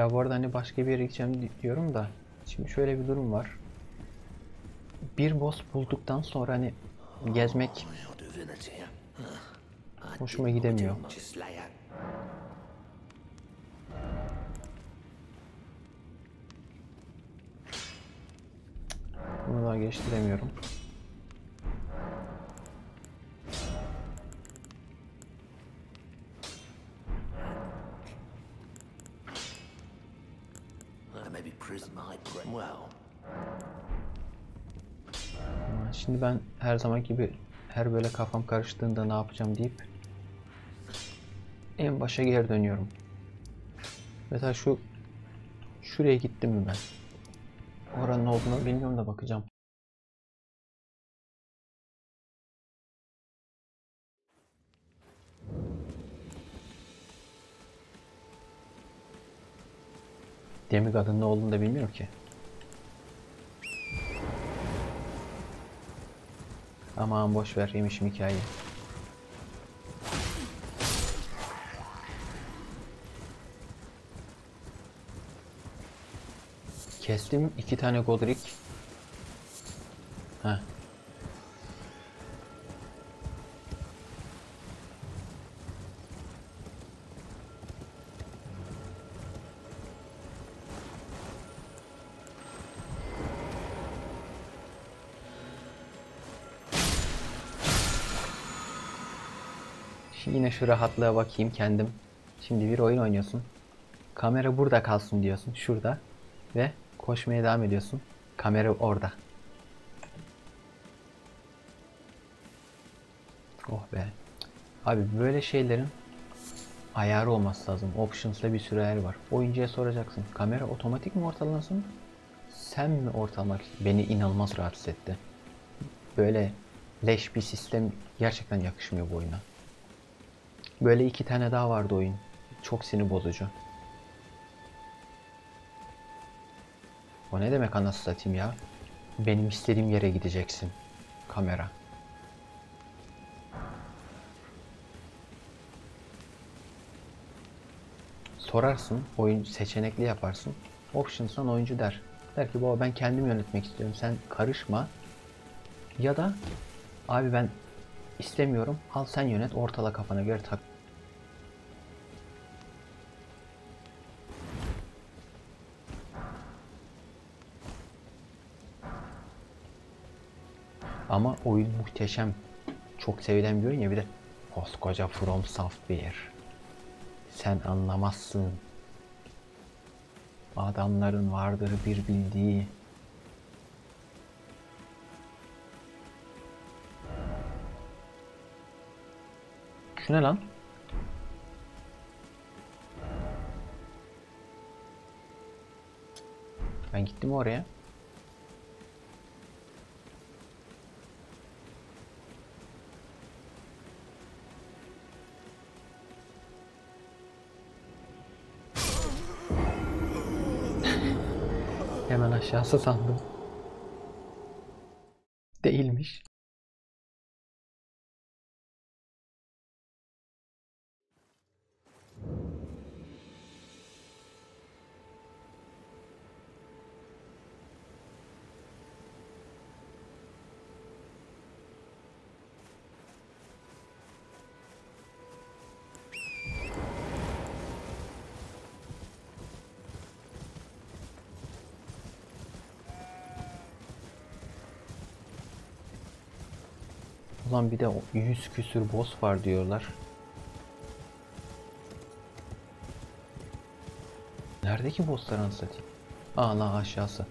A: Ya bu arada hani başka bir yere gideceğim di- diyorum da şimdi şöyle bir durum var. Bir boss bulduktan sonra hani gezmek hoşuma gidemiyor. Bunu daha geliştiremiyorum.
C: Maybe prison. Well,
A: Şimdi ben her zaman gibi her böyle kafam karıştığında ne yapacağım deyip en başa geri dönüyorum. Mesela şu Şuraya gittim mi ben? Oranın olduğunu bilmiyorum da bakacağım. Demigod'un ne olduğunu da bilmiyorum ki. Aman boş ver yemişim hikayeyi. Kestim iki tane Godric. Ha. Şu rahatlığa bakayım kendim. Şimdi bir oyun oynuyorsun. Kamera burada kalsın diyorsun. Şurada. Ve koşmaya devam ediyorsun. Kamera orada. Oh be. Abi böyle şeylerin ayarı olması lazım. Options'la bir sürü ayar var. Oyuncuya soracaksın. Kamera otomatik mi ortalansın? Sen mi ortalamak? Beni inanılmaz rahatsız etti. Böyle leş bir sistem gerçekten yakışmıyor bu oyuna. Böyle iki tane daha vardı oyun. Çok sinir bozucu. O ne demek anasını satayım ya? Benim istediğim yere gideceksin. Kamera. Sorarsın, oyun seçenekli yaparsın. Options'tan oyuncu der. Der ki baba ben kendim yönetmek istiyorum. Sen karışma. Ya da abi ben istemiyorum. Al sen yönet. Ortala kafana göre tak. Ama oyun muhteşem. Çok sevilen bir oyun ya bir de koskoca From Software. Sen anlamazsın. Adamların vardır bir bildiği. Şu ne lan? Ben gittim oraya. Aşağısı sandım. Değilmiş. Ulan bir de o 100 küsür boss var diyorlar. Neredeki bosslar anasını satayım? Aa lan aşağısı.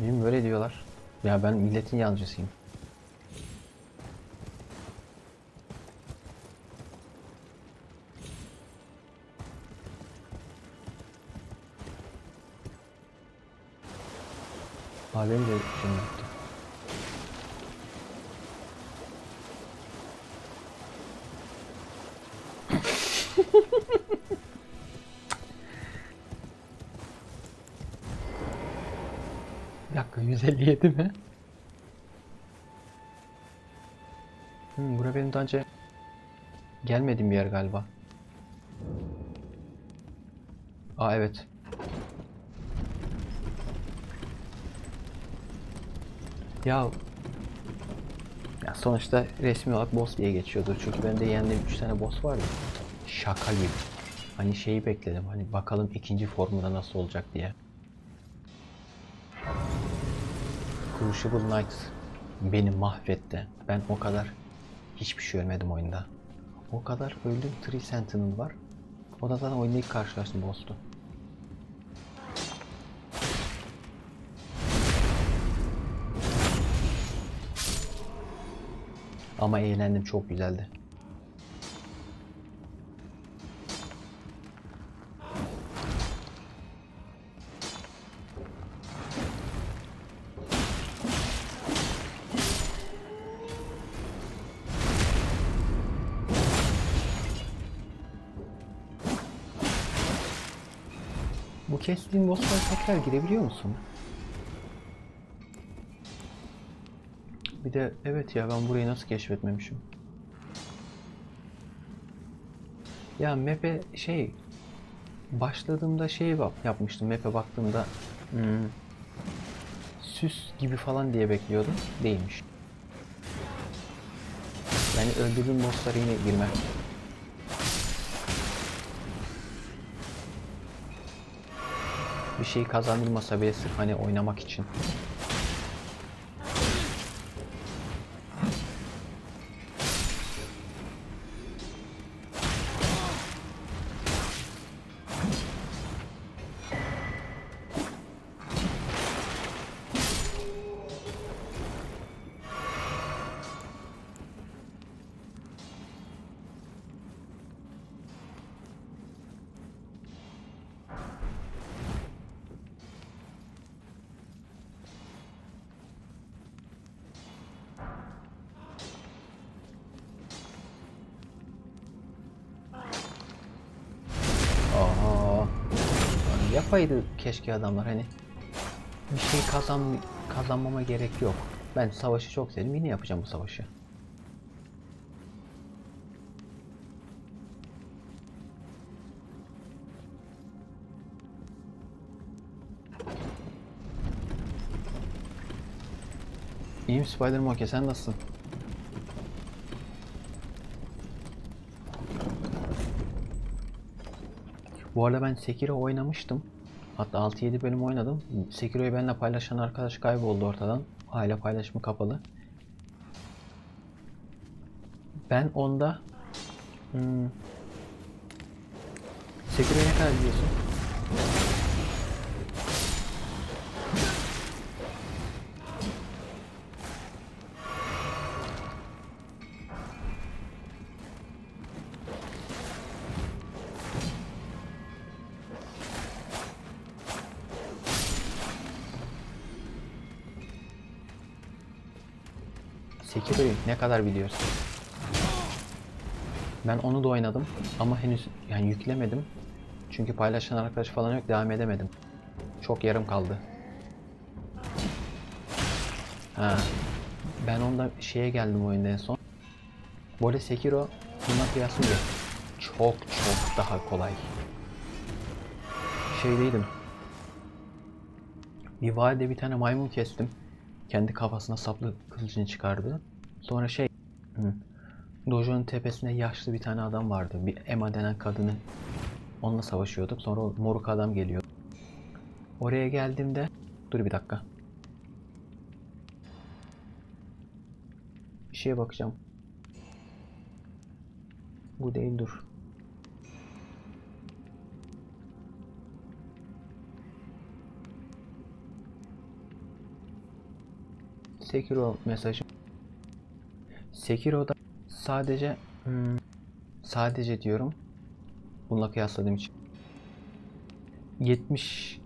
A: Benim böyle diyorlar. Ya ben milletin yancısıyım. Gelmediğim bir yer galiba. Aa evet. Ya ya sonuçta resmi olarak boss diye geçiyordur. Çünkü bende yendiğim 3 tane boss vardı. Şaka gibi. Hani şeyi bekledim. Hani bakalım ikinci formunda nasıl olacak diye. Crucible Knight beni mahvetti. Ben o kadar hiçbir şey ölmedim oyunda. O kadar öldüm. Tree Sentinel var. O da zaten oyunda ilk karşılaştım boss'tu. Ama eğlendim çok güzeldi. Kestiğin bosslara tekrar girebiliyor musun? Bir de evet ya ben burayı nasıl keşfetmemişim. Ya map'e şey başladığımda şey bak yapmıştım map'e baktığımda hmm, süs gibi falan diye bekliyordum. Değilmiş. Yani öldürdüğüm bosslara yine girmem. Bir şey kazandırmasa bile sırf hani oynamak için. Yapaydı keşke adamlar hani. Bir şey kazan kazanmama gerek yok. Ben savaşı çok sevdim. Yine yapacağım bu savaşı. İyiyim Spider-Man okey sen nasılsın? Bu arada ben Sekiro oynamıştım. Hatta 6-7 bölüm oynadım. Sekiro'yu benimle paylaşan arkadaş kayboldu ortadan. Aile paylaşımı kapalı. Ben onda hmm, Sekiro'yu ne kadar biliyorsun? Kadar biliyorsun? Ben onu da oynadım ama henüz yani yüklemedim. Çünkü paylaşan arkadaş falan yok devam edemedim. Çok yarım kaldı. Ha. Ben onda şeye geldim oyunda en son. Arada Sekiro buna çok çok daha kolay. Şeydeydim. Bir vadide bir tane maymun kestim. Kendi kafasına saplı kılıcını çıkardı. Sonra şey... Dojo'nun tepesinde yaşlı bir tane adam vardı. Bir Emma denen kadını onunla savaşıyorduk. Sonra o moruk adam geliyor. Oraya geldiğimde... Dur bir dakika. Bir şeye bakacağım. Bu değil dur. Sekiro mesajı. Sekiro'da sadece hmm, sadece diyorum. Bununla kıyasladığım için. 70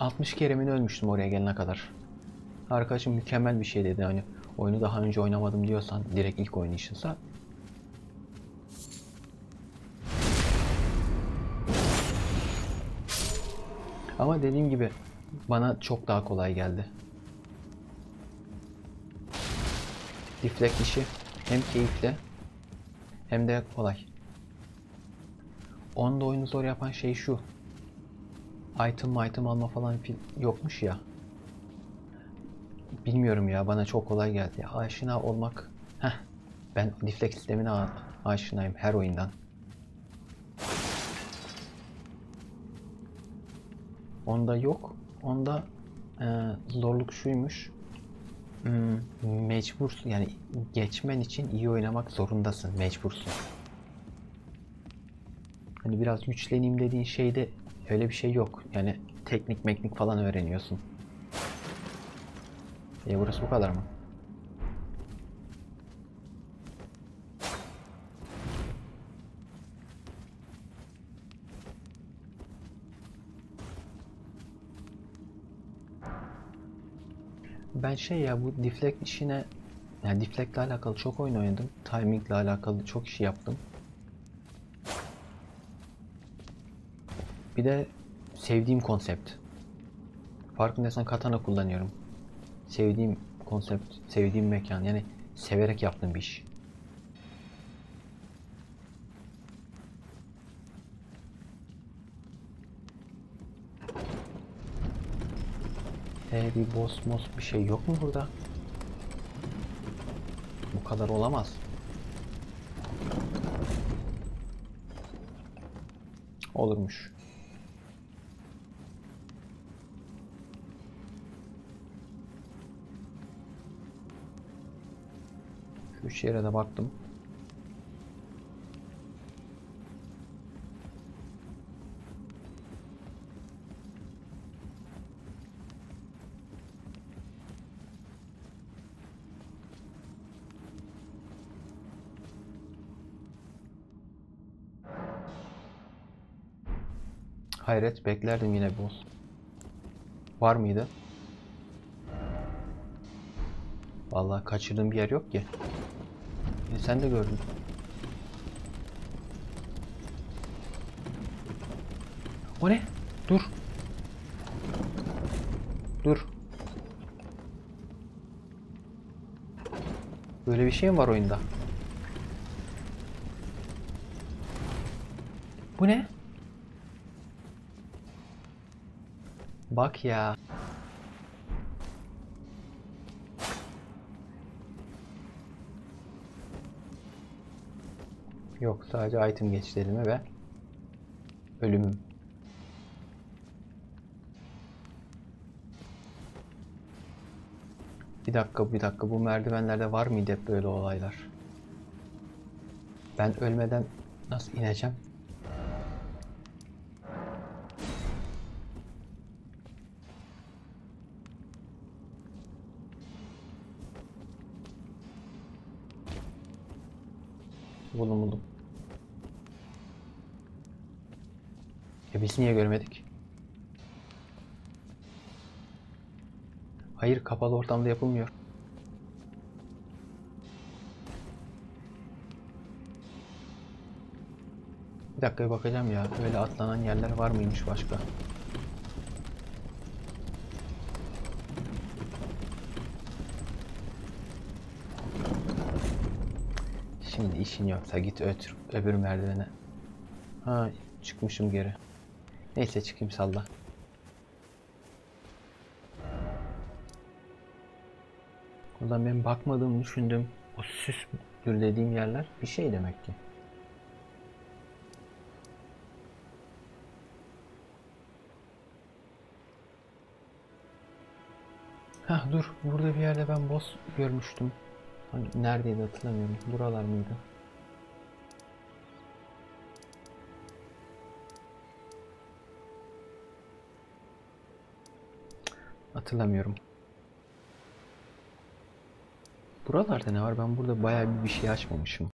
A: 60 kere mi ölmüştüm oraya gelene kadar. Arkadaşım mükemmel bir şey dedi hani oyunu daha önce oynamadım diyorsan direkt ilk oynayışınsa Ama dediğim gibi bana çok daha kolay geldi. Deflect işi hem keyifli hem de kolay. Onda oyunu zor yapan şey şu. Item item alma falan yokmuş ya. Bilmiyorum ya bana çok kolay geldi. Aşina olmak. Heh. Ben deflect sistemine aşinayım her oyundan. Onda yok. Onda eee, zorluk şuymuş. Mecbursun yani geçmen için iyi oynamak zorundasın mecbursun. Hani biraz güçleneyim dediğin şeyde öyle bir şey yok. Yani teknik meknik falan öğreniyorsun. E burası bu kadar mı? Şey ya bu deflect işine yani deflect'le alakalı çok oyun oynadım. Timing'le alakalı çok iş yaptım. Bir de sevdiğim konsept. Farkındaysan katana kullanıyorum. Sevdiğim konsept, sevdiğim mekan. Yani severek yaptığım bir iş. E bir boss mos bir şey yok mu burada? Bu kadar olamaz. Olurmuş. Şu yere de baktım. Hayret beklerdim yine boss. Var mıydı? Vallahi kaçırdığım bir yer yok ki. E, sen de gördün. O ne? Dur. Dur. Böyle bir şey mi var oyunda? Bu ne? Bak ya. Yok sadece item geçişlerime ve ölümüm. Bir dakika bir dakika bu merdivenlerde var mıydı hep böyle olaylar? Ben ölmeden nasıl ineceğim? Niye görmedik? Hayır kapalı ortamda yapılmıyor. Bir dakika bakacağım ya. Öyle atlanan yerler var mıymış başka? Şimdi işin yoksa git ötür öbür merdivene. Ha çıkmışım geri. Neyse çıkayım salla. Oradan benim bakmadığımı düşündüm. O süsdür dediğim yerler bir şey demek ki. Hah dur burada bir yerde ben boss görmüştüm. Hani neredeydi hatırlamıyorum. Buralar mıydı? Hatırlamıyorum. Buralarda ne var? Ben burada bayağı bir, şey açmamışım.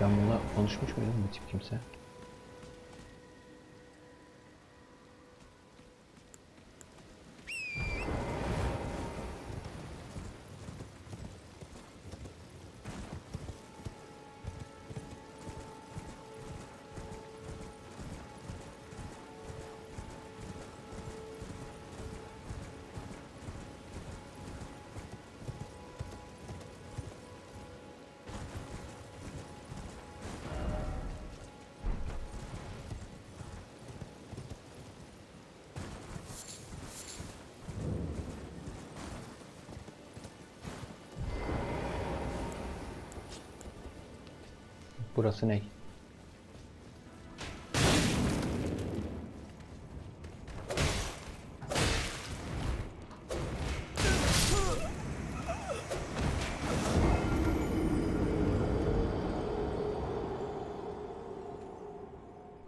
A: Ben bununla konuşmuş muydum bu tip kimse? Burası ne?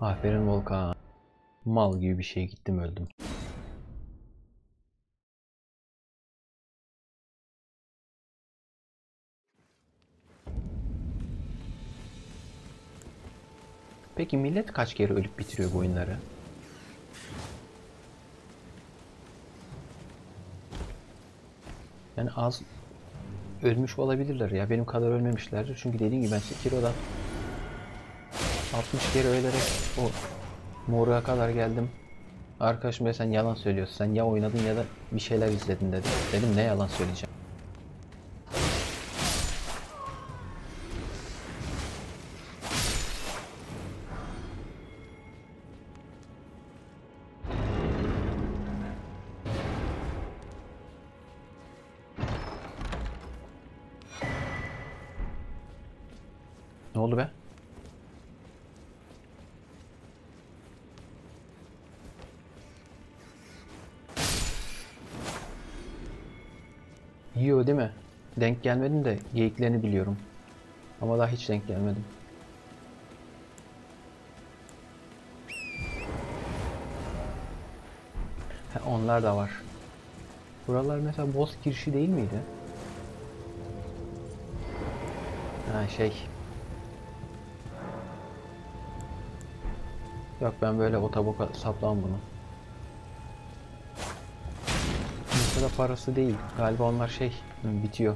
A: Aferin Volkan. Mal gibi bir şey gittim öldüm. Peki millet kaç kere ölüp bitiriyor bu oyunları? Yani az ölmüş olabilirler ya. Benim kadar ölmemişlerdir. Çünkü dediğim gibi ben Sekiro'da 60 kere ölerek o moruğa kadar geldim. Arkadaşım dedi sen yalan söylüyorsun. Sen ya oynadın ya da bir şeyler izledin dedi. Dedim ne yalan söyleyeceğim. Gelmedim de geyiklerini biliyorum. Ama daha hiç denk gelmedim. Ha, onlar da var. Buralar mesela boss girişi değil miydi? Ha şey. Yok ben böyle otoboka saplam bunu. Mesela parası değil. Galiba onlar şey hı, bitiyor.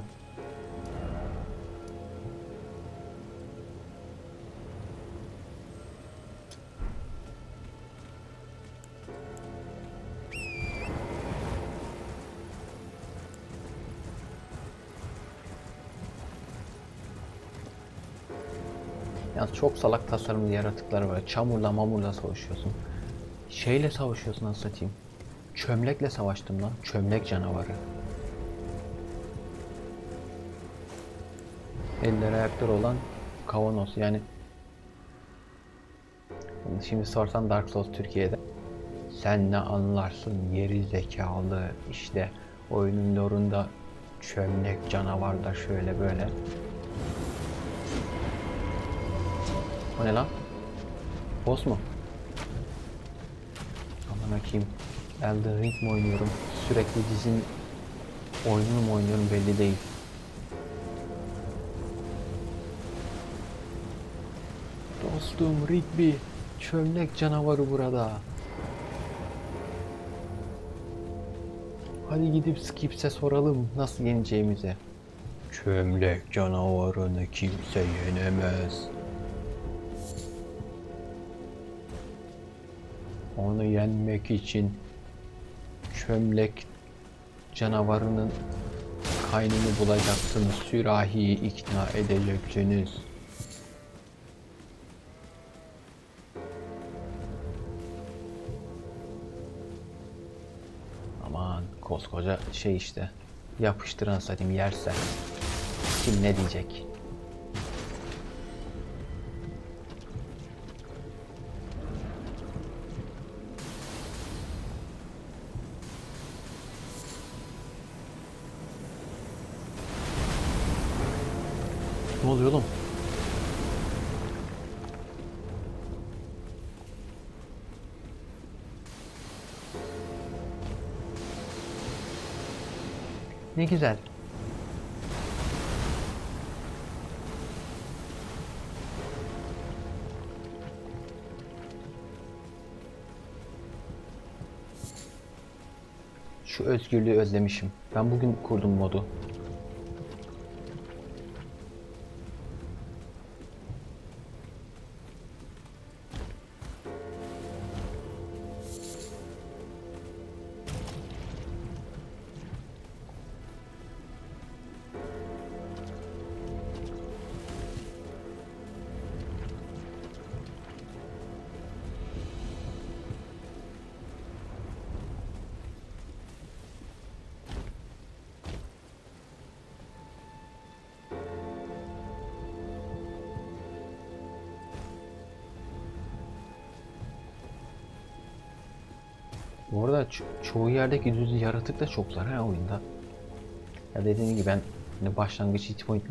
A: Yalnız çok salak tasarımlı yaratıklar var. Çamurla mamurla savaşıyorsun. Şeyle savaşıyorsun nasıl satayım. Çömlekle savaştım lan. Çömlek canavarı. Eller ayakları olan kavanoz yani. Şimdi sorsan Dark Souls Türkiye'de. Sen ne anlarsın yeri zekalı işte oyunun lorunda çömlek canavar da şöyle böyle. O ne lan? Boss mu? Aman bakayım. Elden Ring mi oynuyorum? Sürekli dizin oyununu mu oynuyorum belli değil. Dostum Rigby. Çömlek canavarı burada. Hadi gidip Skips'e soralım nasıl yeneceğimizi. Çömlek canavarını kimse yenemez. Onu yenmek için çömlek canavarının kaynını bulacaksınız. Sürahiyi ikna edeceksiniz. Aman koskoca şey işte. Yapıştıran satayım yersen. Kim ne diyecek? Oluyor oğlum? Ne güzel. Şu özgürlüğü özlemişim. Ben bugün kurdum modu. Çoğu yerdeki düz yaratık da çok zor ha oyunda. Ya dediğim gibi ben hani başlangıç hit point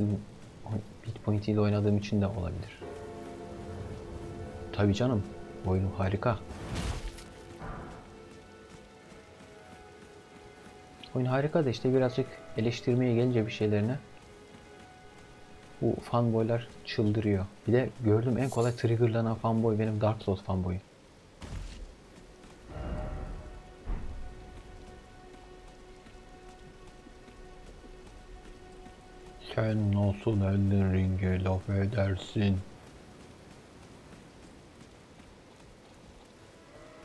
A: hit point ile oynadığım için de olabilir. Tabii canım. Oyunu harika. Oyun harika da işte birazcık eleştirmeye gelince bir şeylerine Bu fanboylar çıldırıyor. Bir de gördüğüm en kolay triggerlanan fanboy benim Dark Souls fanboyu. Sen nasıl Elden Ring'e laf edersin?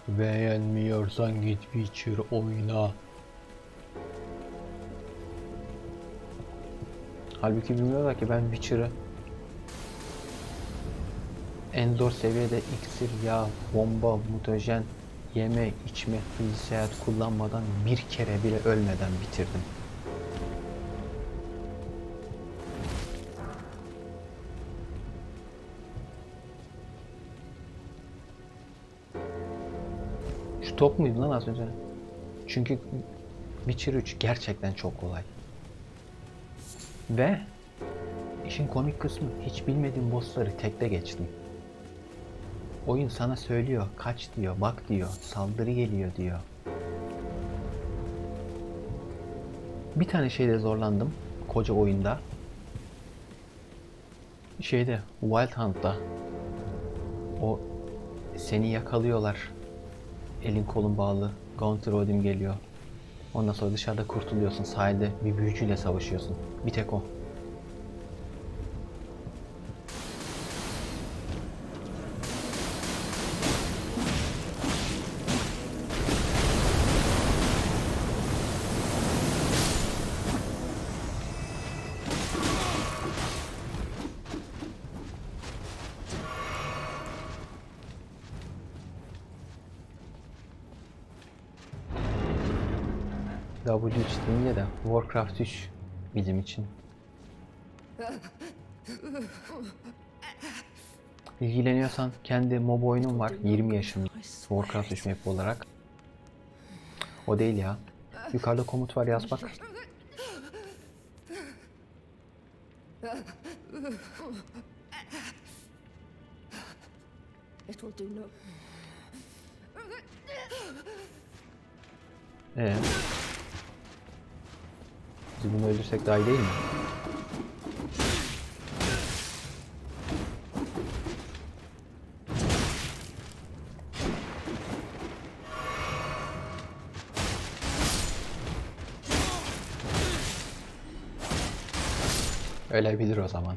A: Beğenmiyorsan git Witcher oyna. Halbuki bilmiyorlar ki ben Witcher'ı en zor seviyede iksir, yağ, bomba, mutajen, yeme, içme, seyahat kullanmadan bir kere bile ölmeden bitirdim. Şu top muydu lan az önce? Çünkü Witcher 3 gerçekten çok kolay. Ve işin komik kısmı hiç bilmediğim bossları tekte geçtim. Oyun sana söylüyor, kaç diyor, bak diyor, saldırı geliyor diyor. Bir tane şeyde zorlandım koca oyunda. Şeyde Wild Hunt'ta o seni yakalıyorlar. Elin kolun bağlı. Gaunter Odin geliyor. Ondan sonra dışarıda kurtuluyorsun. Sahilde bir büyücüyle savaşıyorsun. Bir tek o. Warcraft 3 bizim için. İlgileniyorsan kendi mob oyunum var 20 yaşında Warcraft 3 map olarak. O değil ya. Yukarıda komut var yaz bak.
B: It'll do no.
A: Ee. Öldürsek daha iyi değil mi? Ölebilir o zaman.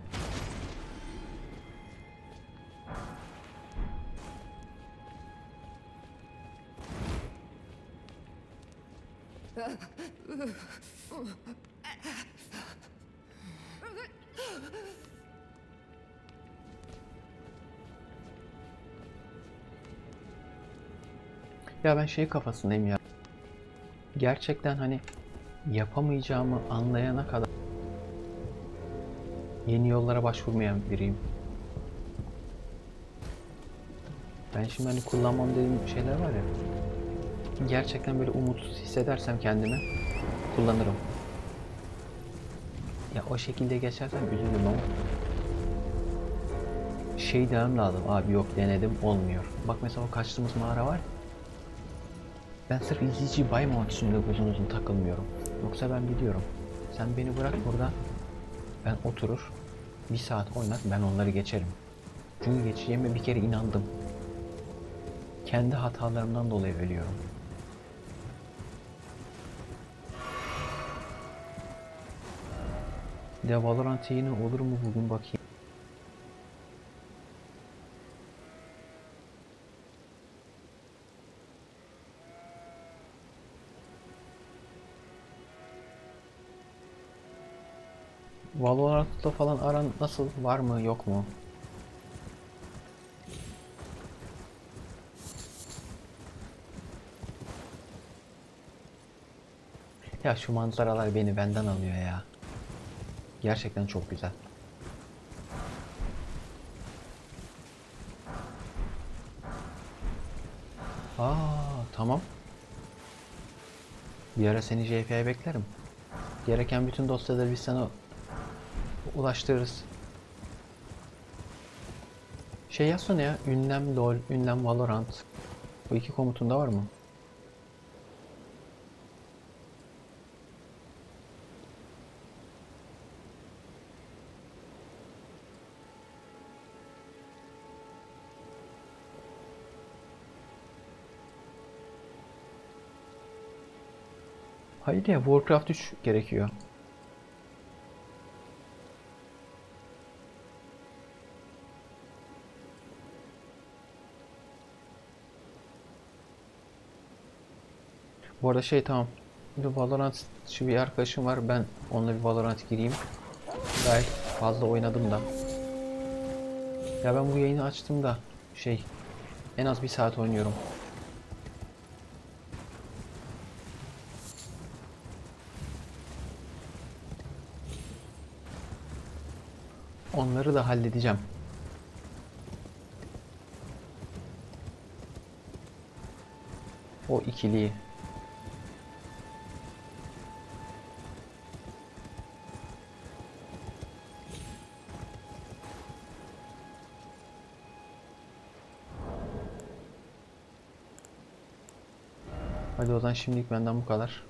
A: Ya ben şey kafasındayım ya. Gerçekten hani yapamayacağımı anlayana kadar yeni yollara başvurmayan biriyim. Ben şimdi hani kullanmam dediğim şeyler var ya. Gerçekten böyle umutsuz hissedersem kendimi kullanırım. Ya o şekilde geçersem üzülürüm ama şey demem lazım. Abi yok denedim olmuyor. Bak mesela o kaçtığımız mağara var. Ben sırf izleyiciyi baymamak için de uzun uzun takılmıyorum. Yoksa ben biliyorum. Sen beni bırak burada. Ben oturur. Bir saat oynat ben onları geçerim. Çünkü geçeceğime bir kere inandım. Kendi hatalarımdan dolayı ölüyorum. De Valorant yayını olur mu bugün bakayım. Valorant'ta falan aran nasıl? Var mı yok mu? Ya şu manzaralar beni benden alıyor ya. Gerçekten çok güzel. Aa tamam. Bir ara seni JP'ye beklerim. Gereken bütün dosyaları biz sana ulaştırırız. Şey yazsana ya. Ünlem LOL, ünlem Valorant. Bu iki komutunda var mı? Hayır ya Warcraft 3 gerekiyor. Arada şey tamam. Bir Valorant şu bir arkadaşım var. Ben onunla bir Valorant gireyim. Gayet fazla oynadım da. Ya ben bu yayını açtığımda şey en az bir saat oynuyorum. Onları da halledeceğim. O ikiliyi. Zaman şimdilik benden bu kadar.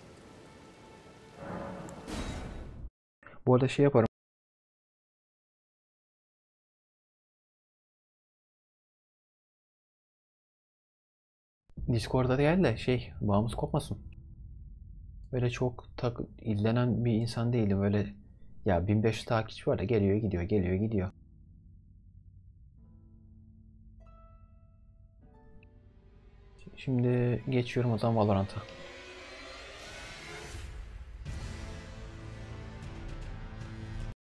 A: Bu arada şey yaparım. Discord'da değil de şey bağımız kopmasın. Böyle çok tak izlenen bir insan değilim. Öyle ya 1500 takipçi var da geliyor gidiyor geliyor gidiyor. Şimdi geçiyorum o zaman Valorant'a.